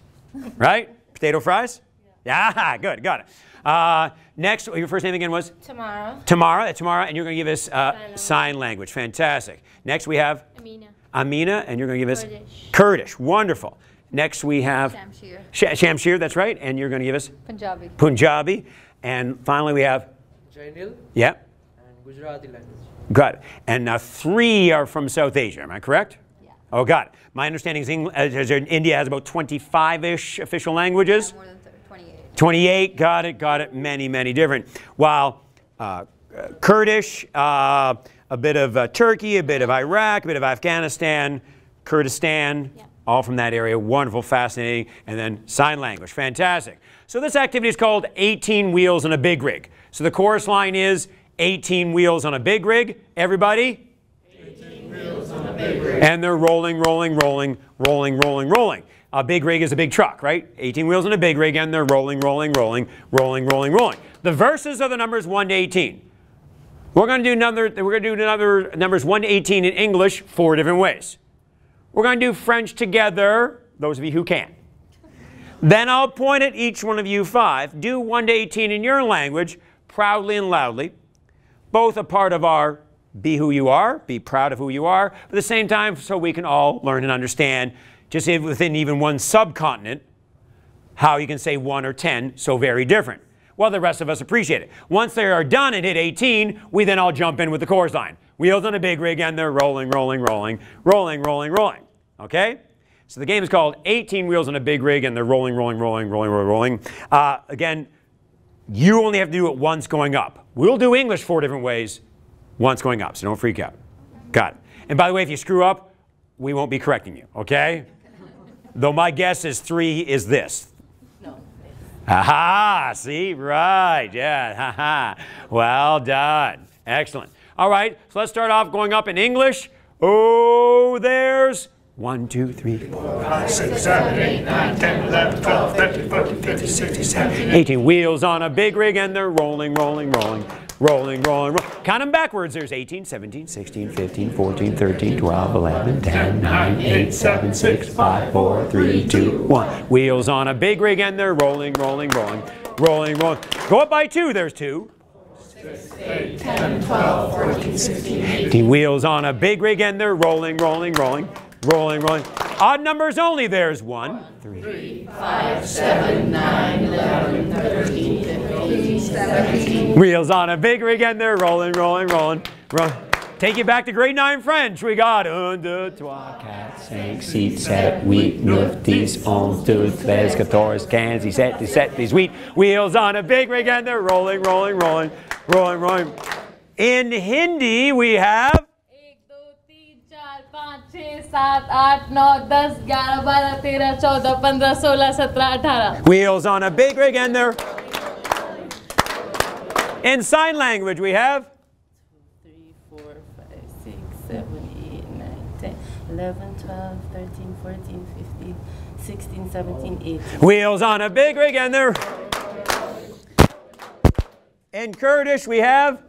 Right? Potato fries? Yeah, good. Got it. Uh, next, your first name again was? Tomorrow. Tamara. That's Tamara, and you're going to give us uh, language. sign language. Fantastic. Next, we have Amina. Amina, and you're going to give us Kurdish. Kurdish. Wonderful. Next, we have Shamshir. Sh- Shamshir. That's right, and you're going to give us Punjabi. Punjabi. And finally, we have Jainil yeah, and Gujarati language. got it. And now three are from South Asia. Am I correct? Yeah. Oh, got it. My understanding is Eng- uh, is India has about 25-ish official languages. More than 28. 28, got it, got it, many, many different. While uh, uh, Kurdish, uh, a bit of uh, Turkey, a bit of Iraq, a bit of Afghanistan, Kurdistan, Yeah. all from that area. Wonderful, fascinating. And then sign language, fantastic. So this activity is called 18 wheels on a big rig. So the chorus line is 18 wheels on a big rig. Everybody? 18 wheels on a big rig. And they're rolling, rolling, rolling, rolling, rolling, rolling. A big rig is a big truck, right? 18 wheels on a big rig, and they're rolling, rolling, rolling, rolling, rolling, rolling. The verses are the numbers 1 to 18. We're going to do another. We're going to do another numbers 1 to 18 in English four different ways. We're going to do French together. Those of you who can. Then I'll point at each one of you five. Do 1 to 18 in your language, proudly and loudly. Both a part of our be who you are, be proud of who you are, but at the same time, so we can all learn and understand, just within even one subcontinent, how you can say 1 or 10 so very different. Well, the rest of us appreciate it. Once they are done and hit 18, we then all jump in with the chorus line. Wheels on a big rig and they're rolling, rolling, rolling, rolling, rolling, rolling. Okay? So the game is called 18 Wheels on a Big Rig and they're rolling, rolling, rolling, rolling, rolling, rolling. Uh, again, you only have to do it once going up. We'll do English four different ways, once going up, so don't freak out. Got it. And by the way, if you screw up, we won't be correcting you, okay? Though my guess is three is this. No. Aha, see, right, yeah, haha. Well done. Excellent. All right, so let's start off going up in English. Oh, there's one, two, three, four, five, six, 7, 8, 9, 10, 11, 12, 13, 14, 15, 16, 17, 18 wheels on a big rig and they're rolling, rolling, rolling, rolling, rolling, rolling. Count them backwards. There's 18, 17, 16, 15, 14, 13, 12, 11, 10, 9, 8, 7, 6, 5, 4, 3, 2, 1. Wheels on a big rig and they're rolling, rolling, rolling, rolling, rolling. Go up by two. There's two. 18 wheels on a big rig and they're rolling, rolling, rolling, rolling, rolling. Odd numbers only. There's one, three, Wheels on a big rig and they're rolling, rolling, rolling, rolling. Take you back to grade 9 French. We got un, deux, trois, quatre, cinq, six, sept, huit, neuf, dix, onze, douze, treize, quatorze, quinze, dix-sept, dix-sept, dix-huit. Wheels on a big rig and they're rolling, rolling, rolling, rolling, rolling. In Hindi, we have Wheels on a big rig and they're in sign language we have 11, 12, 13, 14, 15, 16, 17, 18. Wheels on a big rig and they're in Kurdish we have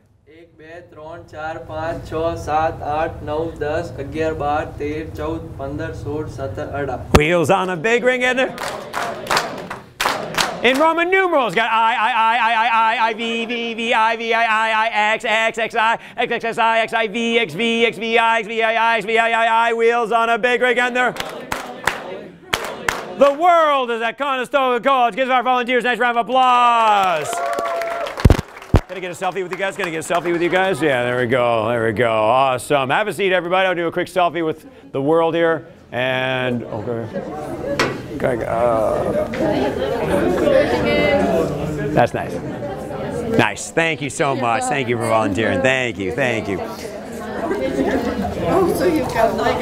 બે ત્રણ ચાર પાંચ છ સાત આઠ નવ દસ અગિયાર બાર તેર ચૌદ પંદર સોળ સત્તર અઢાર wheels on a big rig and they're in Roman numerals, got I, I, I, I, I, I, I, V, V, V, I, V, I, I, I, X, X, X, I, X, X, X, I, X, I, V, X, V, X, V, I, X, V, I, I, X, V, I, I, I, wheels on a big rig and they're The world is at Conestoga College. Give our volunteers a nice round of applause. Gonna get a selfie with you guys? Gonna get a selfie with you guys? Yeah, there we go. There we go. Awesome. Have a seat, everybody. I'll do a quick selfie with the world here. And, okay. uh, that's nice. Nice. Thank you so much. Thank you for volunteering. Thank you. Thank you. Oh, so you've got like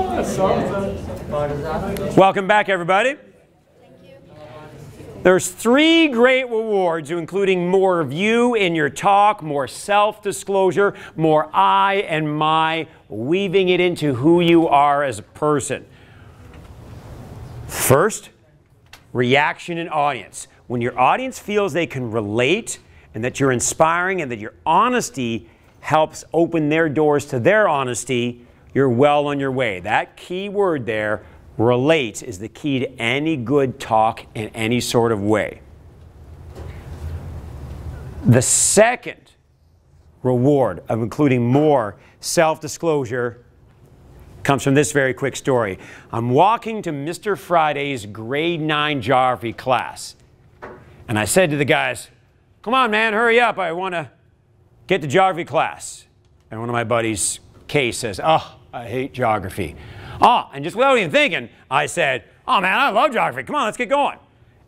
Welcome back, everybody. There's three great rewards, including more of you in your talk, more self disclosure, more I and my, weaving it into who you are as a person. First, reaction and audience. When your audience feels they can relate and that you're inspiring and that your honesty helps open their doors to their honesty, you're well on your way. That key word there, relate, is the key to any good talk in any sort of way. The second reward of including more self disclosure comes from this very quick story. I'm walking to Mr. Friday's grade 9 geography class. And I said to the guys, Come on, man, hurry up. I want to get to geography class. And one of my buddies, Kay, says, Oh, I hate geography. Oh, and just without even thinking, I said, Oh, man, I love geography. Come on, let's get going.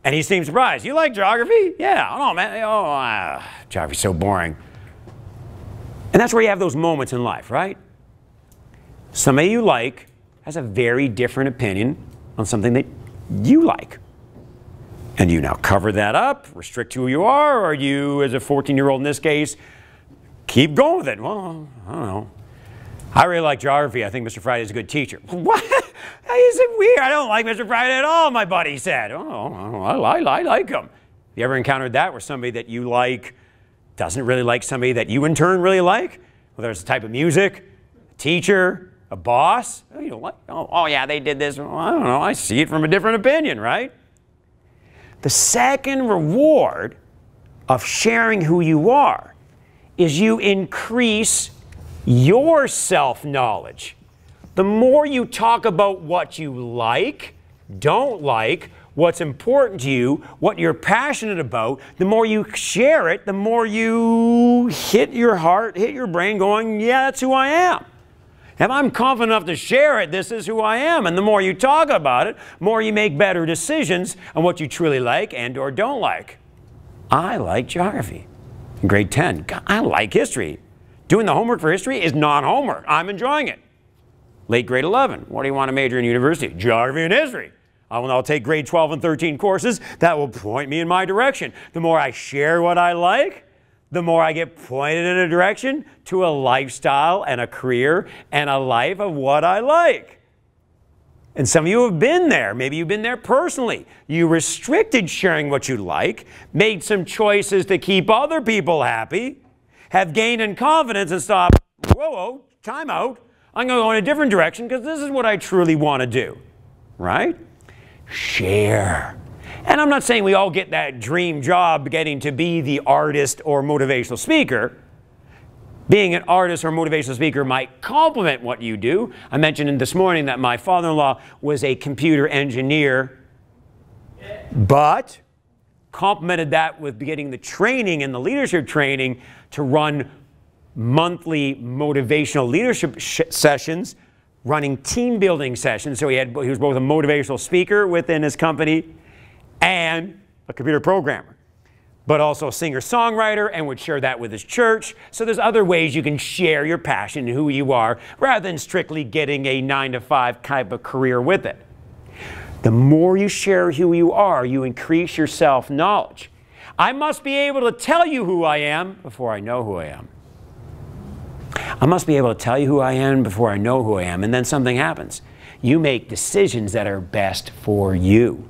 And he seemed surprised. You like geography? Yeah. Oh, man. Oh, uh, geography's so boring. And that's where you have those moments in life, right? Somebody you like has a very different opinion on something that you like. And you now cover that up, restrict who you are, or you, as a 14 year old in this case, keep going with it. Well, I don't know. I really like geography. I think Mr. Friday is a good teacher. What? Is it weird? I don't like Mr. Friday at all, my buddy said. Oh, I, I, I like him. Have you ever encountered that where somebody that you like doesn't really like somebody that you in turn really like? Whether it's a type of music, a teacher, a boss. Oh, you don't like? Oh, oh yeah, they did this. Well, I don't know. I see it from a different opinion, right? The second reward of sharing who you are is you increase your self knowledge. The more you talk about what you like, don't like, what's important to you, what you're passionate about, the more you share it, the more you hit your heart, hit your brain going, yeah, that's who I am. If I'm confident enough to share it, this is who I am. And the more you talk about it, the more you make better decisions on what you truly like and or don't like. I like geography. Grade 10, I like history. Doing the homework for history is non-homework. I'm enjoying it. Late grade 11, what do you want to major in university? Geography and history. I will now take grade 12 and 13 courses that will point me in my direction. The more I share what I like, the more I get pointed in a direction to a lifestyle and a career and a life of what I like. And some of you have been there. Maybe you've been there personally. You restricted sharing what you like, made some choices to keep other people happy, have gained in confidence and stop, whoa, whoa, time out. I'm going to go in a different direction because this is what I truly want to do. Right? Share. And I'm not saying we all get that dream job getting to be the artist or motivational speaker. Being an artist or motivational speaker might complement what you do. I mentioned in this morning that my father in law was a computer engineer. But complemented that with getting the training and the leadership training to run monthly motivational leadership sessions, running team building sessions. So he had he was both a motivational speaker within his company and a computer programmer, but also a singer songwriter and would share that with his church. So there's other ways you can share your passion and who you are rather than strictly getting a nine to five type of career with it. The more you share who you are, you increase your self knowledge. I must be able to tell you who I am before I know who I am. I must be able to tell you who I am before I know who I am. And then something happens. You make decisions that are best for you.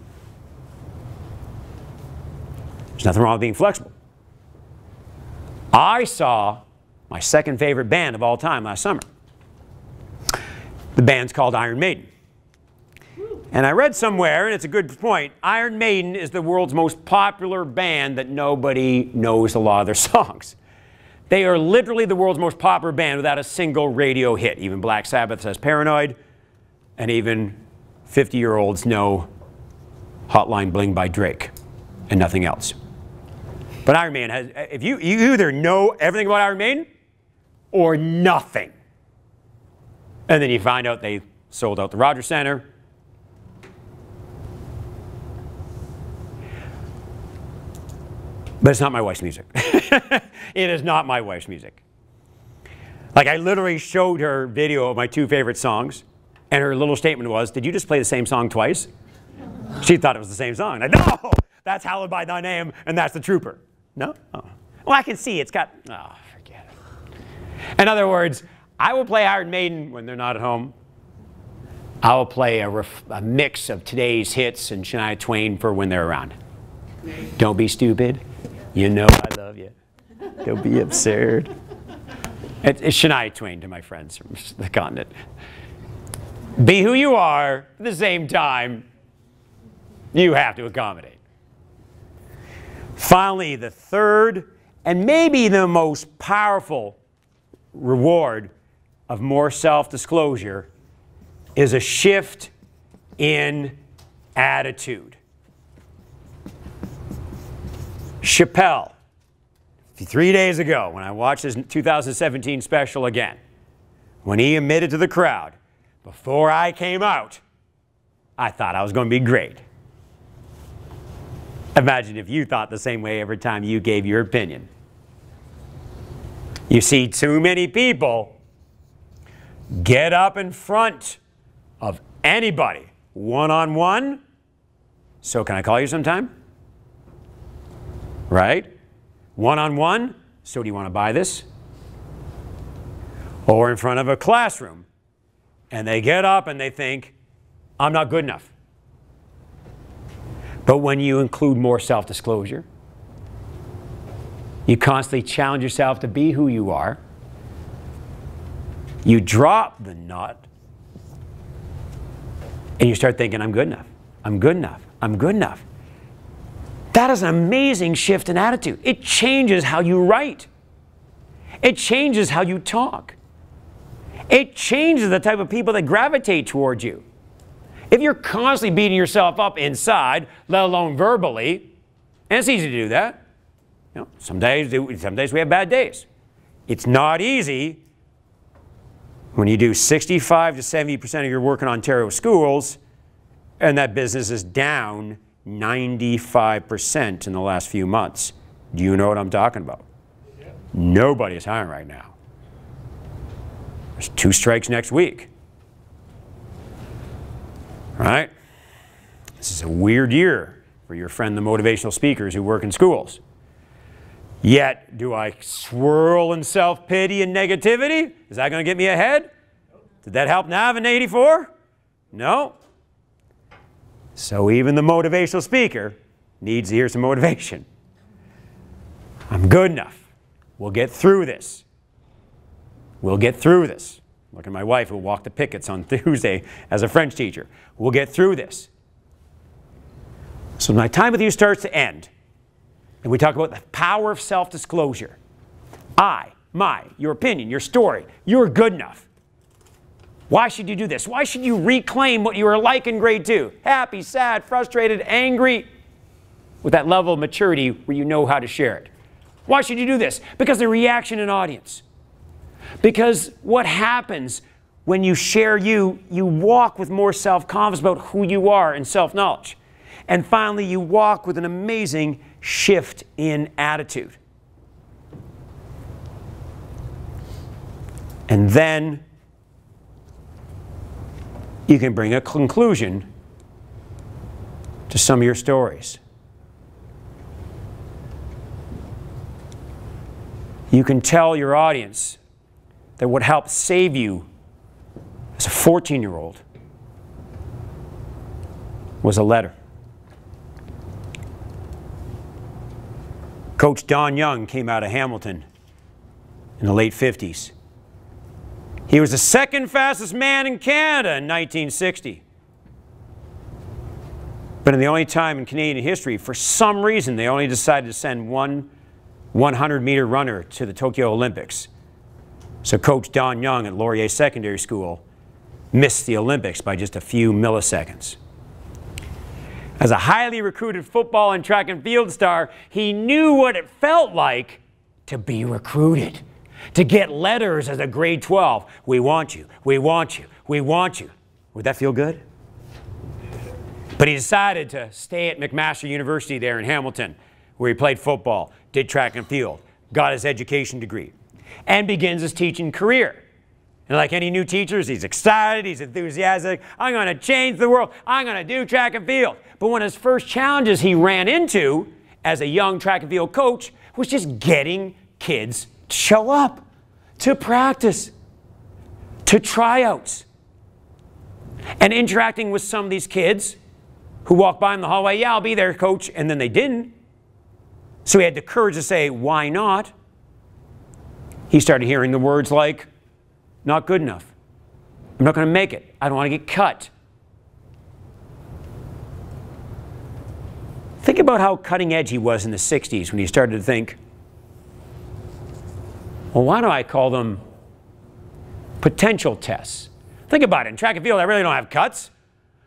There's nothing wrong with being flexible. I saw my second favorite band of all time last summer. The band's called Iron Maiden. And I read somewhere, and it's a good point, Iron Maiden is the world's most popular band that nobody knows a lot of their songs. They are literally the world's most popular band without a single radio hit. Even Black Sabbath says Paranoid, and even 50 year olds know Hotline Bling by Drake and nothing else. But Iron Maiden has, if you, you either know everything about Iron Maiden or nothing. And then you find out they sold out the Rogers Center. But it's not my wife's music. it is not my wife's music. Like I literally showed her video of my two favorite songs, and her little statement was, "Did you just play the same song twice?" She thought it was the same song. I no, that's Hallowed Be Thy Name, and that's the Trooper. No? Oh. Well, I can see it's got, oh, forget it. In other words, I will play Iron Maiden when they're not at home. I will play a, ref, a mix of today's hits and Shania Twain for when they're around. Don't be stupid. You know I love you. Don't be absurd. It's, it's Shania Twain to my friends from the continent. Be who you are at the same time. You have to accommodate. Finally, the third and maybe the most powerful reward of more self disclosure is a shift in attitude. Chappelle, three days ago, when I watched his 2017 special again, when he admitted to the crowd, before I came out, I thought I was going to be great. Imagine if you thought the same way every time you gave your opinion. You see too many people get up in front of anybody one on one. So, can I call you sometime? Right? One on one. So, do you want to buy this? Or in front of a classroom and they get up and they think, I'm not good enough. But when you include more self disclosure, you constantly challenge yourself to be who you are. You drop the nut and you start thinking, I'm good enough. I'm good enough. I'm good enough. That is an amazing shift in attitude. It changes how you write, it changes how you talk, it changes the type of people that gravitate towards you. If you're constantly beating yourself up inside, let alone verbally, and it's easy to do that. You know, some days, some days we have bad days. It's not easy when you do 65 to 70% of your work in Ontario schools and that business is down 95% in the last few months. Do you know what I'm talking about? Yeah. Nobody is hiring right now. There's two strikes next week. All right? This is a weird year for your friend, the motivational speakers who work in schools. Yet, do I swirl in self pity and negativity? Is that going to get me ahead? Did that help Nav in 84? No. So, even the motivational speaker needs to hear some motivation. I'm good enough. We'll get through this. We'll get through this. Look at my wife who walked the pickets on Tuesday as a French teacher. We'll get through this. So my time with you starts to end. And we talk about the power of self disclosure. I, my, your opinion, your story, you're good enough. Why should you do this? Why should you reclaim what you were like in grade two? Happy, sad, frustrated, angry. with that level of maturity where you know how to share it. Why should you do this? Because the reaction in audience. Because what happens when you share you, you walk with more self confidence about who you are and self knowledge. And finally, you walk with an amazing shift in attitude. And then you can bring a conclusion to some of your stories. You can tell your audience that what helped save you as a 14 year old was a letter. Coach Don Young came out of Hamilton in the late 50s. He was the second fastest man in Canada in 1960. But in the only time in Canadian history, for some reason, they only decided to send one 100 meter runner to the Tokyo Olympics. So Coach Don Young at Laurier Secondary School missed the Olympics by just a few milliseconds. As a highly recruited football and track and field star, he knew what it felt like to be recruited, to get letters as a grade 12. We want you, we want you, we want you. Would that feel good? But he decided to stay at McMaster University there in Hamilton, where he played football, did track and field, got his education degree, and begins his teaching career. And like any new teachers, he's excited, he's enthusiastic. I'm going to change the world. I'm going to do track and field. But one of his first challenges he ran into as a young track and field coach was just getting kids show up, to practice, to tryouts, and interacting with some of these kids who walk by in the hallway. Yeah, I'll be there, coach. And then they didn't. So he had the courage to say, why not? He started hearing the words like, not good enough. I'm not going to make it. I don't want to get cut. Think about how cutting edge he was in the 60s when he started to think, well, why do I call them potential tests? Think about it. In track and field, I really don't have cuts.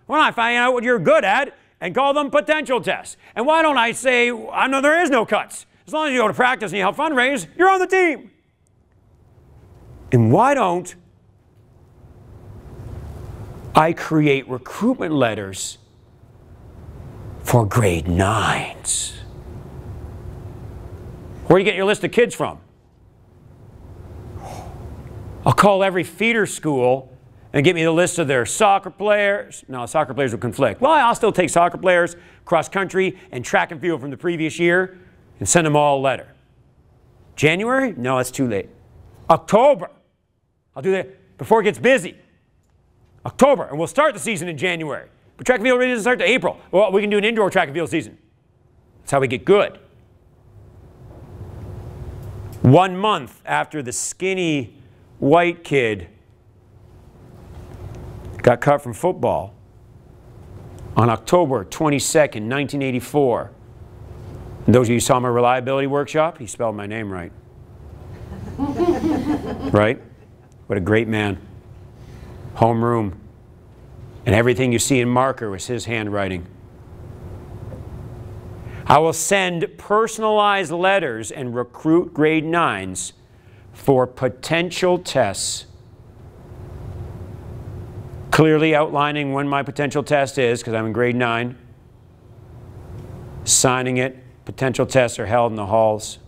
Why don't I find out what you're good at and call them potential tests? And why don't I say, I know there is no cuts. As long as you go to practice and you help fundraise, you're on the team. And why don't I create recruitment letters for grade nines? Where do you get your list of kids from? I'll call every feeder school and get me the list of their soccer players. No, soccer players will conflict. Well, I'll still take soccer players, cross country, and track and field from the previous year and send them all a letter. January? No, it's too late. October. I'll do that before it gets busy. October, and we'll start the season in January. But track and field really doesn't start to April. Well, we can do an indoor track and field season. That's how we get good. One month after the skinny white kid got cut from football, on October 22nd, 1984, and those of you who saw my reliability workshop, he spelled my name right. right? What a great man. Homeroom. And everything you see in marker was his handwriting. I will send personalized letters and recruit grade nines for potential tests. Clearly outlining when my potential test is, because I'm in grade nine. Signing it. Potential tests are held in the halls.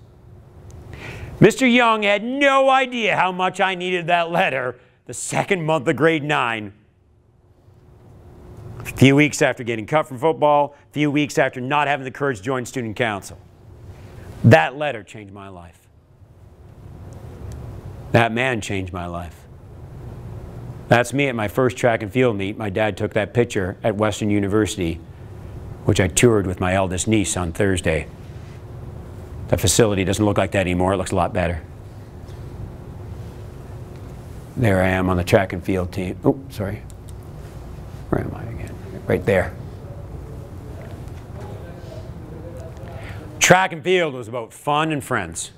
Mr. Young had no idea how much I needed that letter the second month of grade nine. A few weeks after getting cut from football, a few weeks after not having the courage to join student council. That letter changed my life. That man changed my life. That's me at my first track and field meet. My dad took that picture at Western University, which I toured with my eldest niece on Thursday. The facility doesn't look like that anymore. It looks a lot better. There I am on the track and field team. Oh, sorry. Where am I again? Right there. Track and field was about fun and friends.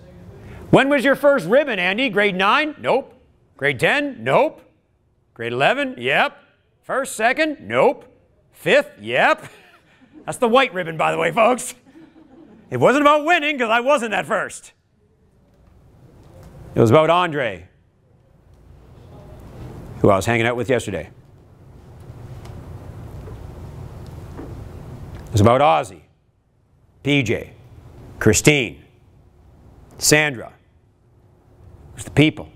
When was your first ribbon, Andy? Grade 9? Nope. Grade 10? Nope. Grade 11? Yep. First, second? Nope. Fifth? Yep. That's the white ribbon, by the way, folks. It wasn't about winning because I wasn't at first. It was about Andre, who I was hanging out with yesterday. It was about Ozzy, PJ, Christine, Sandra. Was the people.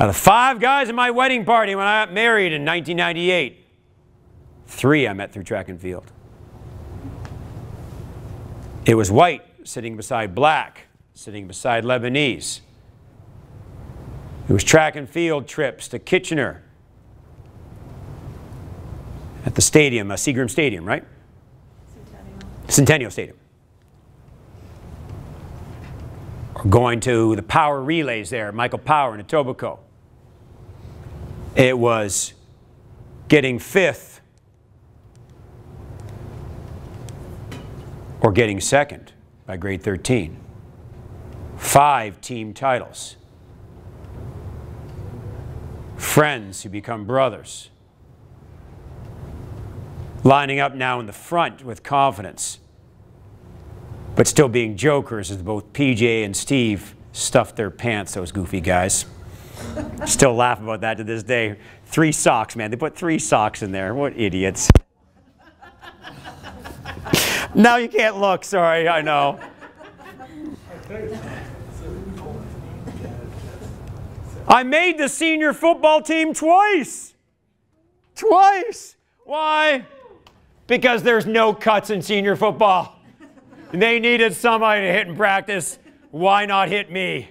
Now, the five guys at my wedding party when I got married in 1998, three I met through track and field. It was white sitting beside black, sitting beside Lebanese. It was track and field trips to Kitchener at the stadium, uh, Seagram Stadium, right? Centennial Stadium. Or going to the power relays there, Michael Power in Etobicoke. It was getting fifth or getting second by grade 13. Five team titles. Friends who become brothers. Lining up now in the front with confidence, but still being jokers as both PJ and Steve stuffed their pants, those goofy guys. Still laugh about that to this day. Three socks, man. They put three socks in there. What idiots. now you can't look. Sorry, I know. I made the senior football team twice. Twice. Why? Because there's no cuts in senior football. They needed somebody to hit in practice. Why not hit me?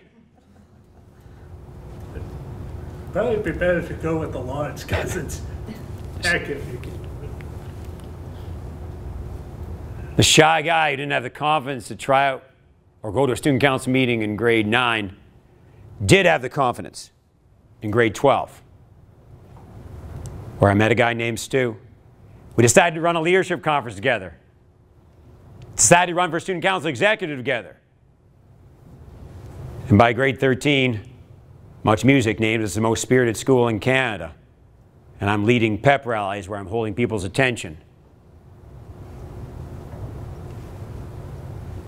Probably be better to go with the Lawrence cousins. Heck, if you can. The shy guy who didn't have the confidence to try out or go to a student council meeting in grade 9 did have the confidence in grade 12, where I met a guy named Stu. We decided to run a leadership conference together. Decided run for student council executive together. And by grade 13, Much Music named us the most spirited school in Canada. And I'm leading pep rallies where I'm holding people's attention.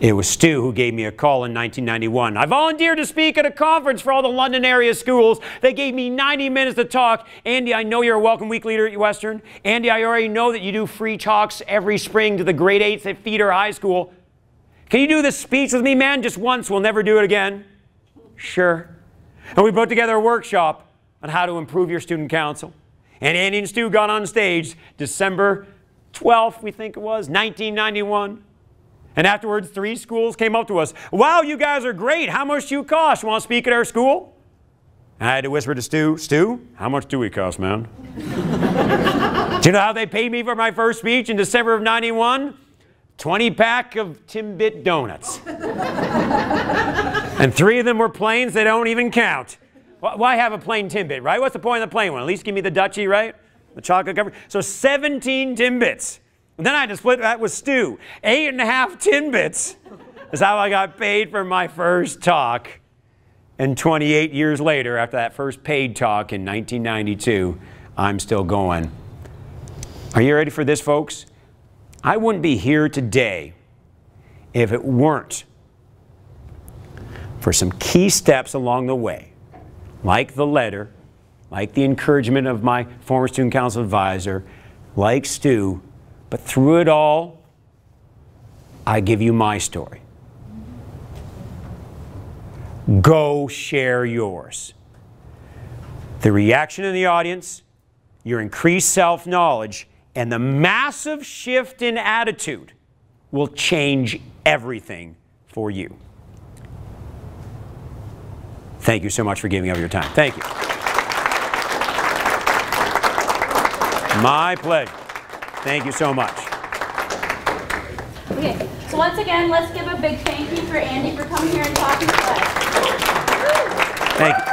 It was Stu who gave me a call in 1991. I volunteered to speak at a conference for all the London area schools. They gave me 90 minutes to talk. Andy, I know you're a welcome week leader at Western. Andy, I already know that you do free talks every spring to the grade 8s at Feeder High School. Can you do this speech with me, man? Just once. We'll never do it again. Sure. And we put together a workshop on how to improve your student council. And Andy and Stu got on stage December 12th, we think it was, 1991. And afterwards, three schools came up to us. Wow, you guys are great. How much do you cost? You want to speak at our school? And I had to whisper to Stu, Stu, how much do we cost, man? do you know how they paid me for my first speech in December of 91? 20 pack of Timbit donuts. and three of them were plains that don't even count. Why have a plain Timbit, right? What's the point of the plain one? At least give me the Dutchie, right? The chocolate cover. So 17 Timbits. And then I had to split that with Stu. Eight and a half Timbits is how I got paid for my first talk. And 28 years later, after that first paid talk in 1992, I'm still going. Are you ready for this, folks? I wouldn't be here today if it weren't for some key steps along the way, like the letter, like the encouragement of my former student council advisor, like Stu, but through it all, I give you my story. Go share yours. The reaction in the audience, your increased self knowledge, and the massive shift in attitude will change everything for you. Thank you so much for giving up your time. Thank you. My pleasure. Thank you so much. Okay, so once again, let's give a big thank you for Andy for coming here and talking to us. Thank you.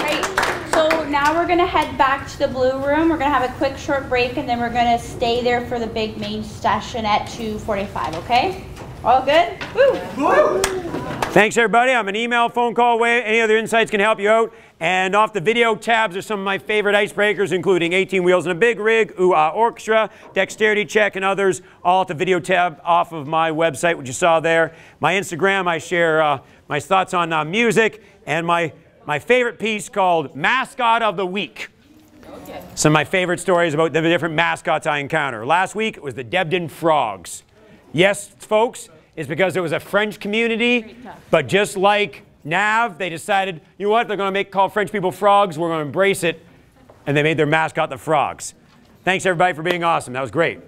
Great. So now we're gonna head back to the blue room. We're gonna have a quick short break and then we're gonna stay there for the big main session at 2:45. Okay? All good? Woo! Woo! Thanks, everybody. I'm an email, phone call away. Any other insights can help you out. And off the video tabs are some of my favorite icebreakers, including 18 Wheels and a Big Rig, Ooh Ah Orchestra, Dexterity Check, and others, all at the video tab off of my website, which you saw there. My Instagram, I share uh, my thoughts on uh, music, and my, my favorite piece called Mascot of the Week. Some of my favorite stories about the different mascots I encounter. Last week, it was the Debden Frogs. Yes, folks, it's because it was a French community, but just like Nav, they decided, you know what, they're going to make call French people frogs, we're going to embrace it, and they made their mascot the frogs. Thanks, everybody, for being awesome. That was great.